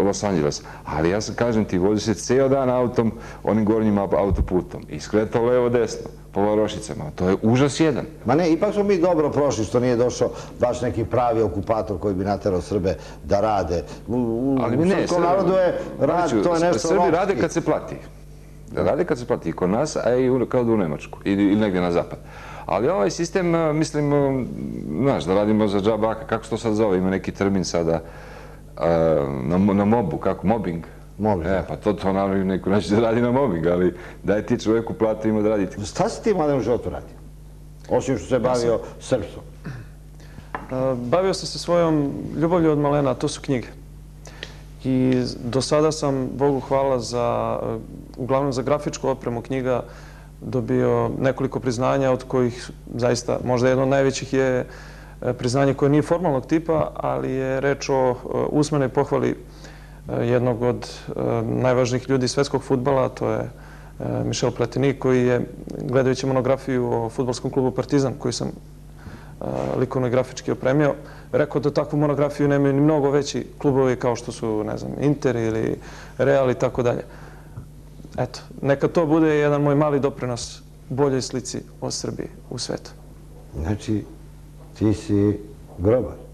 Los Angeles. Ali ja sam kažem ti, vozi se ceo dan autom, onim gornjim autoputom. I skretao levo desno po Varošicama. To je užas jedan. Ma ne, ipak smo mi dobro prošli što nije došao baš neki pravi okupator koji bi naterao Srbe da rade. U, Ali ne, srpskom narodu je rad, to je nešto Srbi rade kad se plati. Rade kad se plati i kod nas, a i kao da u Nemačku ili negdje na zapad. Ali ovaj sistem, mislim, znaš, da radimo za džabaka, kako se to sad zove, ima neki termin sada na, na mobu, kako, mobbing. Mobbing. E, pa to, to naravno neko neće da radi na mobbing, ali daj ti čovjeku platu ima da raditi. Šta si ti mladom životu radio? Osim što se bavio srpstvom. Bavio sam se svojom ljubavlju od malena, a to su knjige. I do sada sam, Bogu hvala, za, uglavnom za grafičku opremu knjiga dobio nekoliko priznanja, od kojih zaista možda jedno od najvećih je e, priznanje koje nije formalnog tipa, ali je reč o e, usmenoj pohvali e, Eh, jednog od eh, najvažnijih ljudi svetskog futbala, to je eh, Michel Platini, koji je, gledajući monografiju o futbolskom klubu Partizan, koji sam likovno i grafički opremio, rekao da takvu monografiju nemaju ni mnogo veći klubovi kao što su, ne znam, Inter ili Real i tako dalje. Eto, neka to bude jedan moj mali doprinos boljoj slici o Srbiji u svetu. Znači, ti si grobar?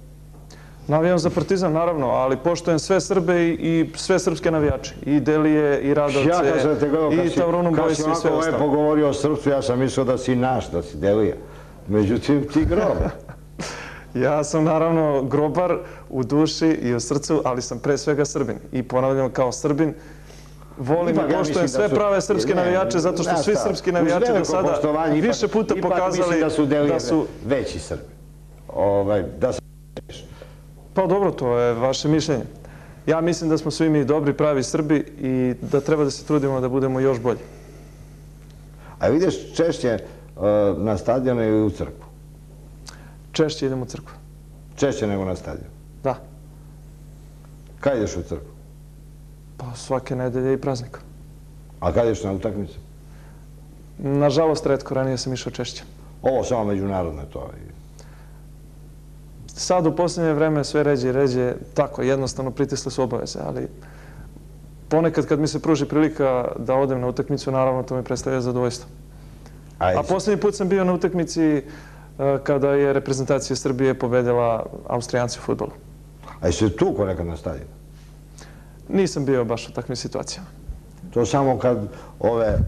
Navijam za partizan, naravno, ali poštojem sve Srbe i sve srpske navijače. I Delije, i Radovce, i Tavrunu Bojsi, i sve ostalo. Kad si onako lepo govorio o srpstvu, ja sam mislio da si naš, da si Delija. Međutim, ti grobar. Ja sam naravno grobar u duši i u srcu, ali sam pre svega Srbin. I ponavljam kao Srbin, volim i poštojem sve prave srpske navijače, zato što svi srpski navijači do sada više puta pokazali da su delije veći Srbi. Ovaj, pa dobro, to je vaše mišljenje. Ja mislim da smo svi mi dobri, pravi Srbi i da treba da se trudimo da budemo još bolji. A vidiš češće uh, na stadionu ili u crkvu? Češće idem u crkvu. Češće nego na stadion? Da. Kada ideš u crkvu? Pa svake nedelje i praznika. A kada ideš na utakmicu? Nažalost, redko, ranije sam išao češće. Ovo samo međunarodno to je. Sad u posljednje vreme sve ređe i ređe, tako, jednostavno pritisle su obaveze, ali ponekad kad mi se pruži prilika da odem na utakmicu, naravno to mi predstavlja zadovoljstvo. A posljednji put sam bio na utakmici E, kada je reprezentacija Srbije pobedila Austrijanci u futbolu. A jesi tu ko nekad na stadionu? Nisam bio baš u takvim situacijama. To samo kad ove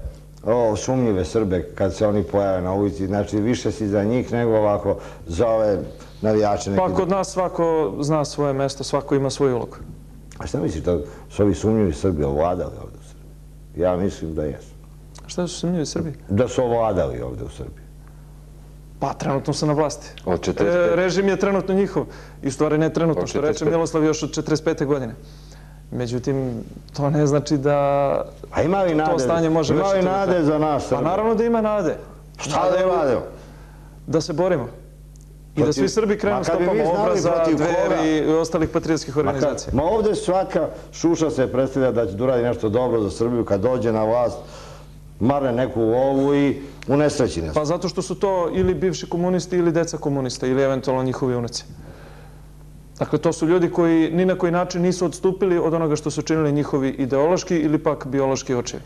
sumnjive Srbe, kad se oni pojave na ulici, znači više si za njih nego ovako za ove navijače. Pa kod nas svako zna svoje mesto, svako ima svoj ulog. A šta misliš da su ovi sumnjivi Srbi ovladali ovdje u Srbiji? Ja mislim da jesu. Šta su sumnjivi Srbi? Da su ovladali ovdje u Srbiji. Pa, trenutno sam na vlasti. Od 45. E, režim je trenutno njihov. I stvari ne trenutno, što reče Miloslav još od 45. godine. Međutim, to ne znači da A ima li nade, to stanje može ima li nade za nas? Pa naravno da ima nade. Šta da ima? Da se borimo. I da svi Srbi krenu stopom obraza, dveri i ostalih patriotskih organizacija. Ma ovdje svaka šuša se predstavlja da će da uradi nešto dobro za Srbiju kad dođe na vlast marne neku ovu i u nesreći ne Pa zato što su to ili bivši komunisti ili deca komunista ili eventualno njihovi unuci. Dakle, to su ljudi koji ni na koji način nisu odstupili od onoga što su činili njihovi ideološki ili pak biološki očevi.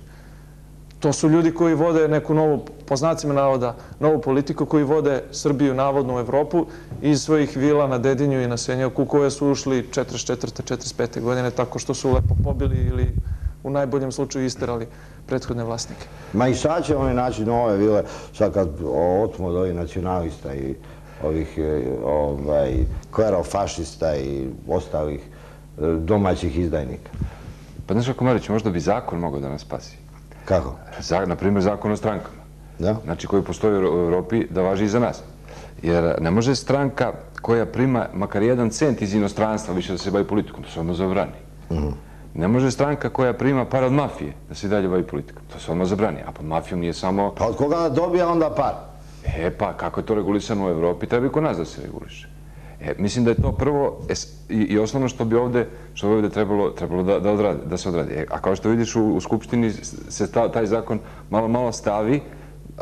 To su ljudi koji vode neku novu, po znacima navoda, novu politiku, koji vode Srbiju navodno u Evropu iz svojih vila na Dedinju i na Senjaku, koje su ušli 44. 45. godine tako što su lepo pobili ili u najboljem slučaju isterali prethodne vlasnike. Ma i sad će oni naći nove vile, sad kad otmo od ovih nacionalista i ovih e, ovaj, klerofašista i ostalih e, domaćih izdajnika. Pa znaš kako Marić, možda bi zakon mogao da nas spasi. Kako? Naprimjer, zakon o strankama. Da? Znači, koji postoji u Europi da važi i za nas. Jer ne može stranka koja prima makar jedan cent iz inostranstva više da se bavi politikom, to se odmah zavrani. Mhm. Ne može stranka koja prima par od mafije da se dalje bavi politikom. To se odmah zabrani. A pod mafijom nije samo... Pa od koga dobija onda par? E pa, kako je to regulisano u Evropi, treba i kod nas da se reguliše. E, mislim da je to prvo e, i, i osnovno što bi ovde, što bi ovde trebalo, trebalo da, da, odradi, da se odradi. E, a kao što vidiš u, u Skupštini se ta, taj zakon malo malo stavi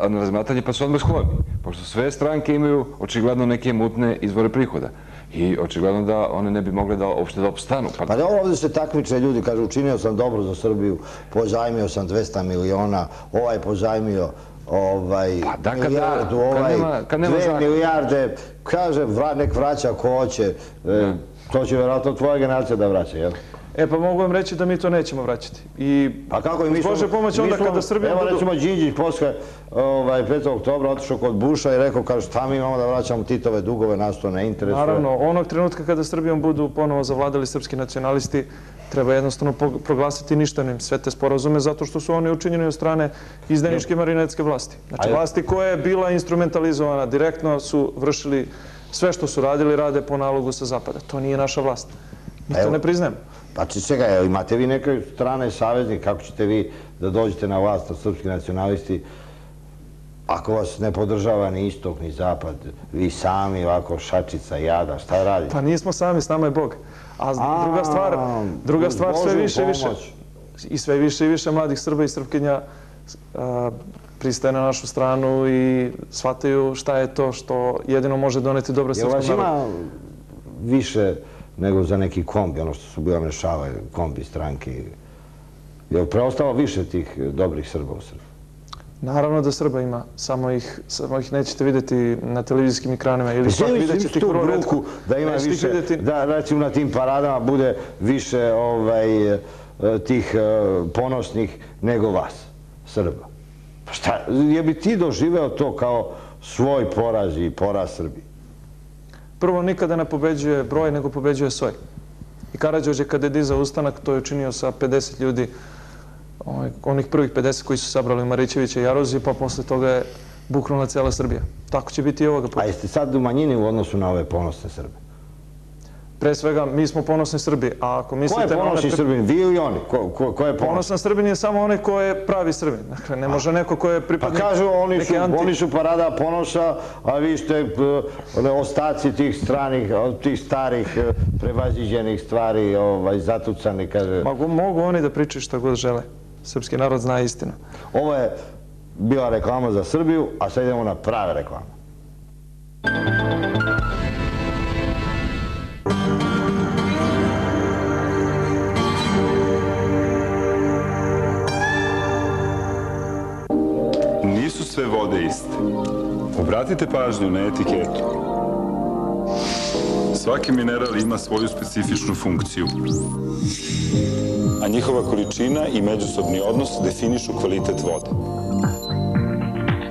na razmatranje pa se odmah skloni. Pošto sve stranke imaju očigledno neke mutne izvore prihoda. I očigledno da one ne bi mogle da uopšte da opstanu. Pa, pa da ovdje se takmiče ljudi, kažu učinio sam dobro za Srbiju, pozajmio sam 200 miliona, ovaj pozajmio ovaj, pa da, milijardu, ovaj, nema, kad nema dve milijarde, kaže, vra, nek vraća ko hoće, e, to će vjerojatno tvoja generacija da vraća, jel? E pa mogu vam reći da mi to nećemo vraćati. I pa kako i mi smo... Bože pomoć onda kada Srbija. Evo recimo Đinđić posle ovaj, 5. oktobra otišao kod Buša i rekao kaže šta mi imamo da vraćamo Titove dugove, nas to ne interesuje. Naravno, onog trenutka kada Srbijom budu ponovo zavladali srpski nacionalisti, treba jednostavno proglasiti ništanim sve te sporazume zato što su oni učinjeni od strane izdaničke marinetske vlasti. Znači vlasti koja je bila instrumentalizovana direktno su vršili sve što su radili, rade po nalogu sa zapada. To nije naša vlast. Mi to ne priznajemo. Pa či čega, imate vi neke strane saveznik, kako ćete vi da dođete na vlast od srpski nacionalisti, ako vas ne podržava ni istok, ni zapad, vi sami, ovako šačica, jada, šta radite? Pa nismo sami, s nama je Bog. A druga stvar, druga stvar sve više i više, i sve više i više mladih Srba i Srpkinja pristaje na našu stranu i shvataju šta je to što jedino može doneti dobro srpskom narodu. Je vas ima više nego za neki kombi, ono što su bila mešava, kombi stranke. Je li preostalo više tih dobrih Srba u Srbiji? Naravno da Srba ima, samo ih, samo ih nećete vidjeti na televizijskim ekranima ili pa vidjet ćete ih redku. Da ima više, vidjeti... da recimo na tim paradama bude više ovaj, eh, tih eh, ponosnih nego vas, Srba. Pa šta, je bi ti doživeo to kao svoj poraz i poraz Srbije? Prvo, nikada ne pobeđuje broj, nego pobeđuje svoj. I Karadžođe kada je dizao ustanak, to je učinio sa 50 ljudi, ovaj, onih prvih 50 koji su sabrali Marićevića i Jarozi, pa posle toga je buknula cijela Srbija. Tako će biti i ovoga puta. A jeste sad u manjini u odnosu na ove ponosne Srbe? Pre svega, mi smo ponosni Srbi. A ako mislite ko je ponosni Srbin? Vi ili oni? Ko, ko, ko je ponosni? Ponosan Srbin je samo onaj ko je pravi Srbin. Dakle, ne može neko ko je pripadnik... Pa kažu, oni su, anti... oni su parada ponosa, a vi ste uh, ostaci tih stranih, tih starih uh, prevaziđenih stvari, ovaj, zatucani, kaže... Mogu oni da pričaju što god žele. Srpski narod zna istinu. Ovo je bila reklama za Srbiju, a sad idemo na prave reklame. Nisu sve vode iste. Obratite pažnju na etiketu. Svaki mineral ima svoju specifičnu funkciju. A njihova količina i međusobni odnos definišu kvalitet vode.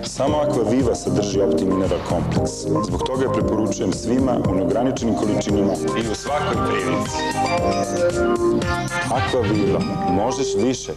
Samo Aqua Viva sadrži opti mineral kompleks. Zbog toga je preporučujem svima u neograničenim količinima i u svakoj prilici. Aqua Viva, možeš više.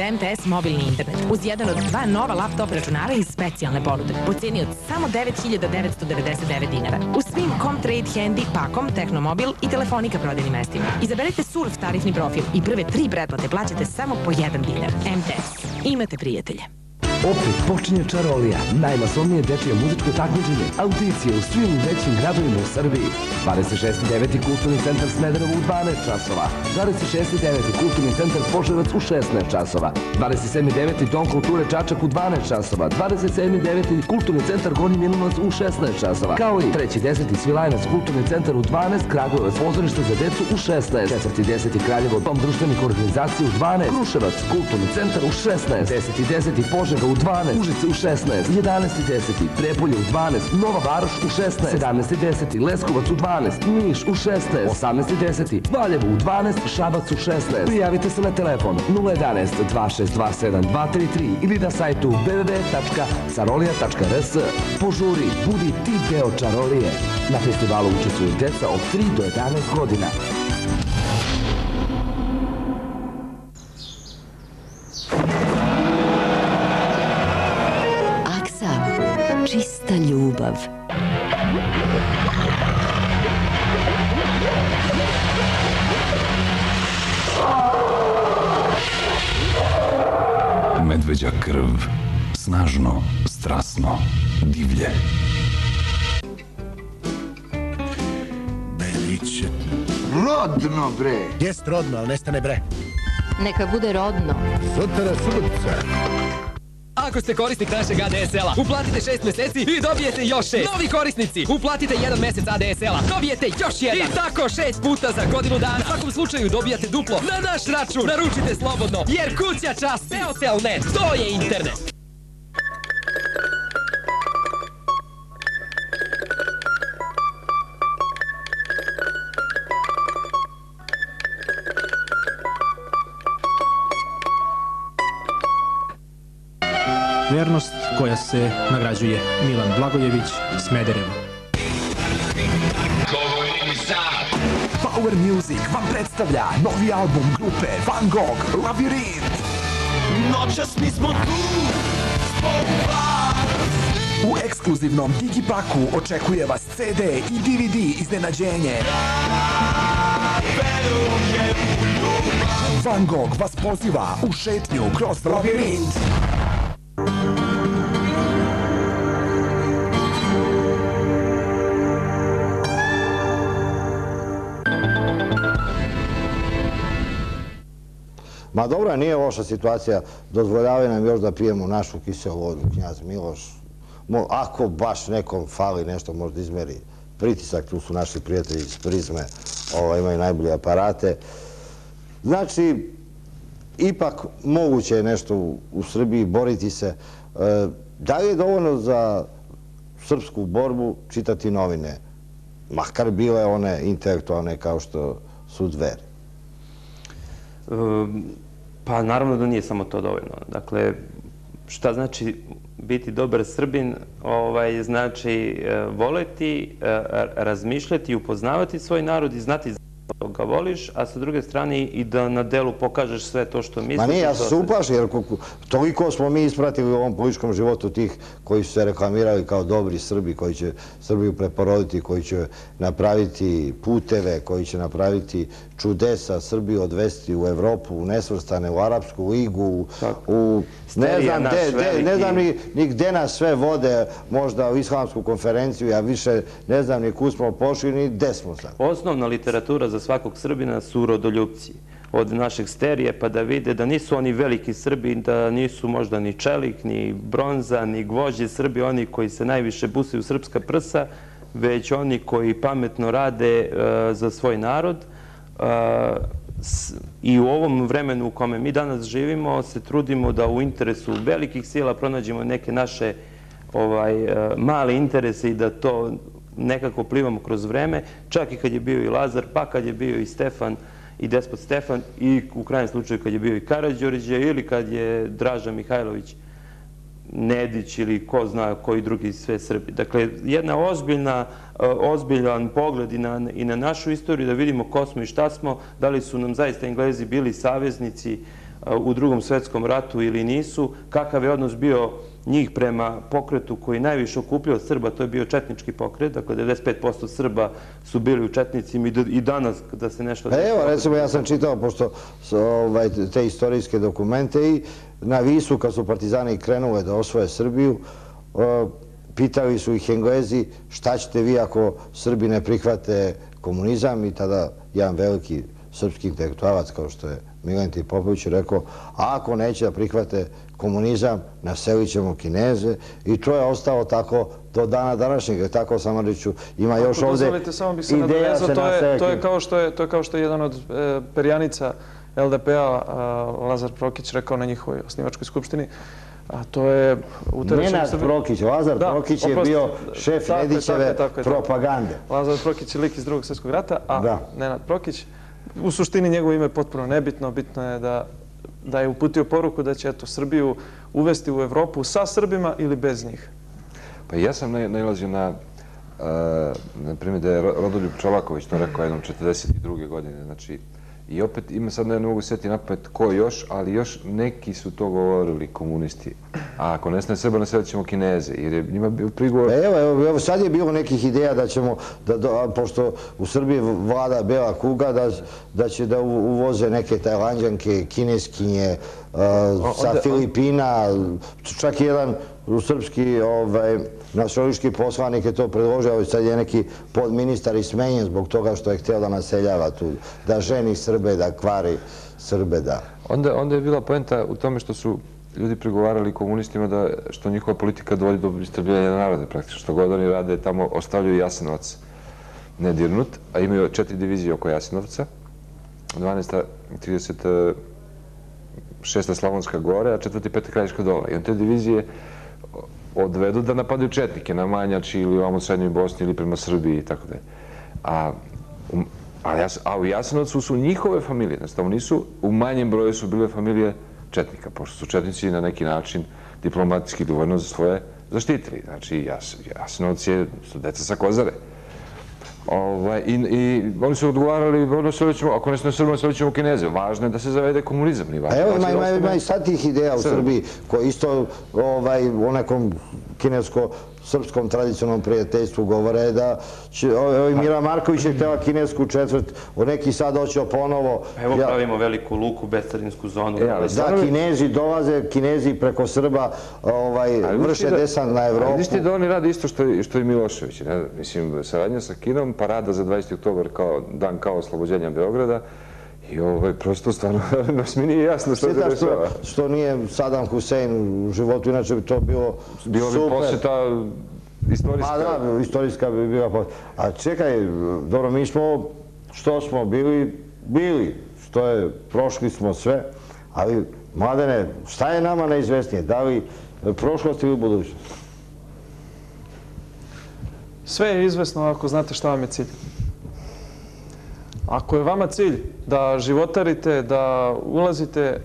Koristite MTS mobilni internet uz jedan od dva nova laptop računara iz specijalne ponude po cijeni od samo 9999 dinara. U svim Comtrade, Handy, Pakom, Tehnomobil i Telefonika prodajnim mestima. Izaberite Surf tarifni profil i prve tri pretplate plaćate samo po jedan dinar. MTS. Imate prijatelje. Opet počinje Čarolija, najmasovnije dečije muzičko takmičenje, audicije u svim većim gradovima u Srbiji. 26.9. Kulturni centar Smederevo u 12 časova, 26.9. Kulturni centar Poževac u 16 časova, 27.9. Dom kulture Čačak u 12 časova, 27.9. Kulturni centar Gornji Milanovac u 16 časova, kao i 3.10. Svilajnac Kulturni centar u 12, Kragujevac pozorište za decu u 16, 4.10. Kraljevo Dom društvenih organizacija u 12, Kruševac Kulturni centar u 16, 10.10. Požega u 12, Užice u 16, 11.10, Prepolje u 12, Nova Varoš u 16, 17.10, Leskovac u 12, Niš u 16, 18.10, Valjevo u 12, Šabac u 16. Prijavite se na telefon 011 2627 233 ili na sajtu www.sarolija.rs. Požuri, budi ti deo Čarolije. Na festivalu učestvuju deca od 3 do 11 godina. Čista ljubav. Medveđa krv, snažno, strasno, divlje. Beliće. Rodno, bre. Jest rodno, ali nestane bre. Neka bude rodno. Sutra sunce. Ako ste korisnik našeg ADSL-a, uplatite šest meseci i dobijete još šest. Novi korisnici, uplatite jedan mesec ADSL-a, dobijete još jedan. I tako šest puta za godinu dana. U svakom slučaju dobijate duplo na naš račun. Naručite slobodno, jer kuća čast. Beotel.net, to je internet. Koja se nagrađuje Milan Blagojević, Smederevo. Power Music vam predstavlja novi album grupe Van Gogh, Labirint. Noćas mi smo tu, zbog. U ekskluzivnom Digipaku očekuje vas CD i DVD iznenađenje. Van Gogh vas poziva u šetnju kroz labirint. Ma dobro, nije loša situacija. Dozvoljavaju nam još da pijemo našu kiselu vodu, knjaz Miloš. Ako baš nekom fali nešto, možda izmeri pritisak. Tu su naši prijatelji iz Prizme, ovaj, imaju najbolje aparate. Znači, ipak moguće je nešto u Srbiji boriti se. E, da li je dovoljno za srpsku borbu čitati novine? Makar bile one intelektualne kao što su dveri. Ehm, pa naravno da nije samo to dovoljno. Dakle, šta znači biti dobar Srbin? Ovaj, znači e, voleti, e, razmišljati, upoznavati svoj narod i znati ga voliš, a sa druge strane i da na delu pokažeš sve to što misliš. Ma nije, ja se uplašim, jer toliko smo mi ispratili u ovom političkom životu tih koji su se reklamirali kao dobri Srbi, koji će Srbiju preporoditi, koji će napraviti puteve, koji će napraviti čudesa Srbiju odvesti u Evropu, u Nesvrstane, u Arabsku ligu, u... Ne znam ni gde nas sve vode, možda u islamsku konferenciju, ja više ne znam ni kud smo pošli, ni gde smo sad. Osnovna literatura za svakog Srbina su rodoljubci. Od našeg sterije, pa da vide da nisu oni veliki Srbi, da nisu možda ni čelik, ni bronza, ni gvožđe Srbi, oni koji se najviše busaju srpska prsa, već oni koji pametno rade e, za svoj narod, i u ovom vremenu u kome mi danas živimo se trudimo da u interesu velikih sila pronađemo neke naše ovaj, eh, male interese i da to nekako plivamo kroz vreme, čak i kad je bio i Lazar, pa kad je bio i Stefan i despot Stefan i u krajem slučaju kad je bio i Karadžoriđe ili kad je Draža Mihajlović Nedić ili ko zna koji drugi sve Srbi. Dakle, jedna ozbiljna, e, ozbiljan pogled i na, i na našu istoriju, da vidimo ko smo i šta smo, da li su nam zaista Englezi bili saveznici e, u drugom svetskom ratu ili nisu, kakav je odnos bio njih prema pokretu koji najviše okupljao Srba, to je bio četnički pokret, dakle 95% Srba su bili u četnicima i danas kada se nešto... Pa evo, recimo, ja sam čitao, pošto ovaj, te istorijske dokumente i na Visu, kad su partizani krenule da osvoje Srbiju, pitali su ih Englezi šta ćete vi ako Srbi ne prihvate komunizam i tada jedan veliki srpski intelektualac kao što je Milentin Popović rekao, a ako neće da prihvate komunizam, naselit ćemo Kineze i to je ostalo tako do dana današnjeg. Tako sam reću, ima još ovdje ideja se naseliti. To je kao što je jedan od e, perjanica LDP-a Lazar Prokić rekao na njihovoj osnivačkoj skupštini. A to je... Nenad Prokić. Lazar Prokić je bio šef Nedićeve propagande. Lazar Prokić je lik iz drugog svjetskog rata, a Nenad Prokić, u suštini njegovo ime je potpuno nebitno. Bitno je da da je uputio poruku da će eto, Srbiju uvesti u Evropu sa Srbima ili bez njih? Pa ja sam nailazio na, na primjer da je Rodoljub Čolaković to rekao jednom 42. godine. Znači, I opet ima sad ne mogu sjeti napet ko još, ali još neki su to govorili komunisti. A ako nestane Srba, naseljet ćemo Kineze, jer je njima bio prigovor... Pa evo, evo, evo, sad je bilo nekih ideja da ćemo, da, da, pošto u Srbiji vlada bela kuga, da, da će da uvoze neke tajlanđanke, kineskinje, uh, sa Filipina, čak jedan srpski ovaj, nacionalistički poslanik je to predložio, ali sad je neki podministar i smenjen zbog toga što je htio da naseljava tu, da ženi Srbe, da kvari Srbe, da. Onda, onda je bila poenta u tome što su ljudi pregovarali komunistima da što njihova politika dovodi do istrebljanja naroda praktično. Što god oni rade, tamo ostavljaju Jasenovac nedirnut, a imaju četiri divizije oko Jasenovca. 12. 36. Slavonska gore, a četvrti i peti Krajiška dola. I on te divizije odvedu da napadaju četnike na Manjači ili u Srednjoj Bosni ili prema Srbiji i tako dalje. A, um, a, jas, a u Jasenovcu su njihove familije, znači nisu, u manjem broju su bile familije četnika, pošto su četnici na neki način diplomatski dovoljno za svoje zaštitili. Znači, Jas, Jasenovac je, su deca sa kozare. Ovaj, i, I oni su odgovarali, ono ćemo, ako ne smo Srbima, sve ćemo Kineze. Važno je da se zavede komunizam. Ni A važno, evo, Znači, ima, ima i sad tih ideja u Srbi. Srbiji, koji isto ovaj, u nekom kinesko-srpskom tradicionalnom prijateljstvu govore da će, evo i Mira Marković je htjela kinesku četvrt, u neki sad hoće ponovo. Evo Ja- pravimo veliku luku, bescarinsku zonu. E, ali Da, Kinezi dolaze, Kinezi preko Srba ovaj, Ali vrše da- desant na ali Evropu. Vidiš ti da oni rade isto što, i- što i Milošević. Ne? Mislim, saradnja sa Kinom, parada za 20. oktober kao dan kao oslobođenja Beograda. I ovaj, prosto stvarno, nas mi nije jasno što se dešava. što, što nije Saddam Hussein u životu, inače bi to bilo Bilo bi super. posjeta istorijska. Pa da, istorijska bi bila posjeta. A čekaj, dobro, mi smo, što smo bili, bili, što je, prošli smo sve, ali, mladene, šta je nama neizvestnije? Da li prošlost ili budućnost? Sve je izvesno ako znate šta vam je cilj. Ako je vama cilj da životarite, da ulazite e,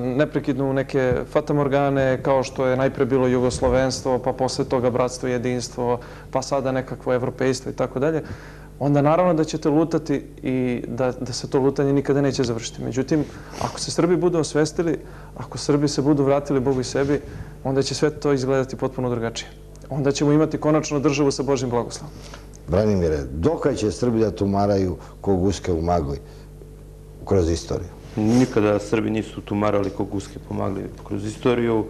neprekidno u neke fatamorgane kao što je najpre bilo jugoslovenstvo, pa posle toga bratstvo i jedinstvo, pa sada nekakvo evropejstvo i tako dalje, onda naravno da ćete lutati i da, da se to lutanje nikada neće završiti. Međutim, ako se Srbi budu osvestili, ako Srbi se budu vratili Bogu i sebi, onda će sve to izgledati potpuno drugačije. Onda ćemo imati konačno državu sa Božim blagoslovom. Branimire, dokaj će Srbi da tumaraju ko guske u magli kroz istoriju? Nikada Srbi nisu tumarali kog guske pomagli kroz istoriju.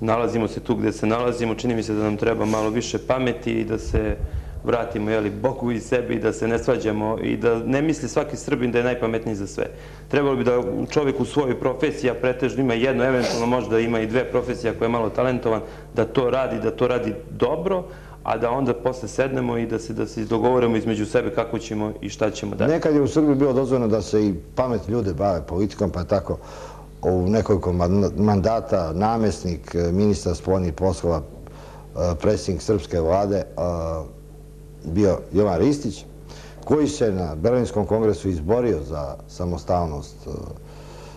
Nalazimo se tu gde se nalazimo. Čini mi se da nam treba malo više pameti i da se vratimo jeli, Bogu i sebi, da se ne svađamo i da ne misli svaki Srbin da je najpametniji za sve. Trebalo bi da čovjek u svojoj profesiji, a pretežno ima jedno, eventualno možda ima i dve profesije ako je malo talentovan, da to radi, da to radi dobro, a da onda posle sednemo i da se da se dogovorimo između sebe kako ćemo i šta ćemo dalje. Nekad je u Srbiji bilo dozvoljeno da se i pamet ljude bave politikom, pa tako u nekoliko mandata namestnik, e, ministar ministra spoljnih poslova, e, predsjednik srpske vlade, e, bio Jovan Ristić, koji se na Berlinskom kongresu izborio za samostalnost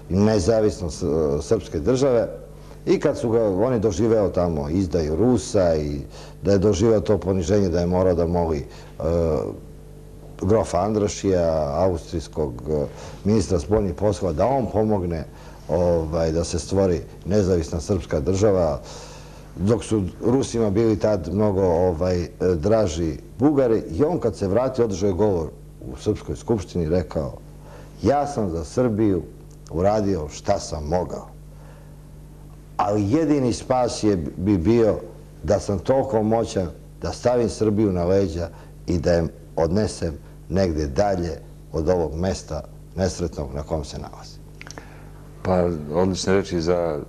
i nezavisnost srpske države i kad su ga oni doživeo tamo izdaju Rusa i da je doživeo to poniženje da je morao da moli eh, grofa Andrašija, austrijskog eh, ministra spoljnih poslova, da on pomogne ovaj, da se stvori nezavisna srpska država, dok su Rusima bili tad mnogo ovaj, eh, draži Bugari. I on kad se vratio, održao je govor u Srpskoj skupštini rekao ja sam za Srbiju uradio šta sam mogao. Ali jedini spas je bi bio da sam toliko moćan da stavim Srbiju na leđa i da je odnesem negde dalje od ovog mesta nesretnog na kom se nalazi. Pa, odlične reči za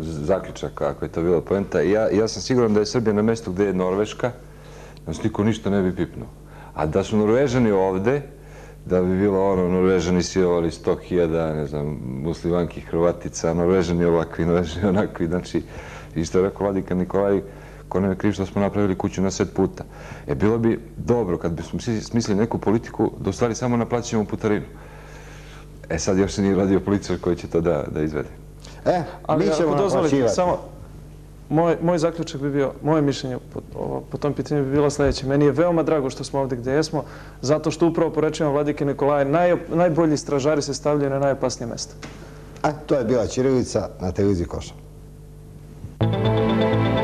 zaključak, ako je to bilo poenta. Ja, ja sam siguran da je Srbija na mestu gde je Norveška, znači niko ništa ne bi pipnuo. A da su Norvežani ovde, da bi bilo ono, Norvežani silovali 100.000, ne znam, muslimanki, Hrvatica, Norvežani ovakvi, Norvežani onakvi, znači, i što je rekao Vladika Nikolaj, ko ne je kriv što smo napravili kuću na set puta. E, bilo bi dobro kad bismo smi- smislili neku politiku da u stvari samo naplaćujemo putarinu. E sad još se nije radio političar koji će to da, da izvede. E, Ali mi ćemo naplaćivati. samo, moj zaključak bi bio, moje mišljenje po tom pitanju bi bilo sljedeće. Meni je veoma drago što smo ovdje gdje jesmo, zato što upravo po rečima Vladike Nikolaje najbolji stražari se stavljaju na najopasnije mjesto. A to je bila Čirilica na televiziji Koša. Thank you.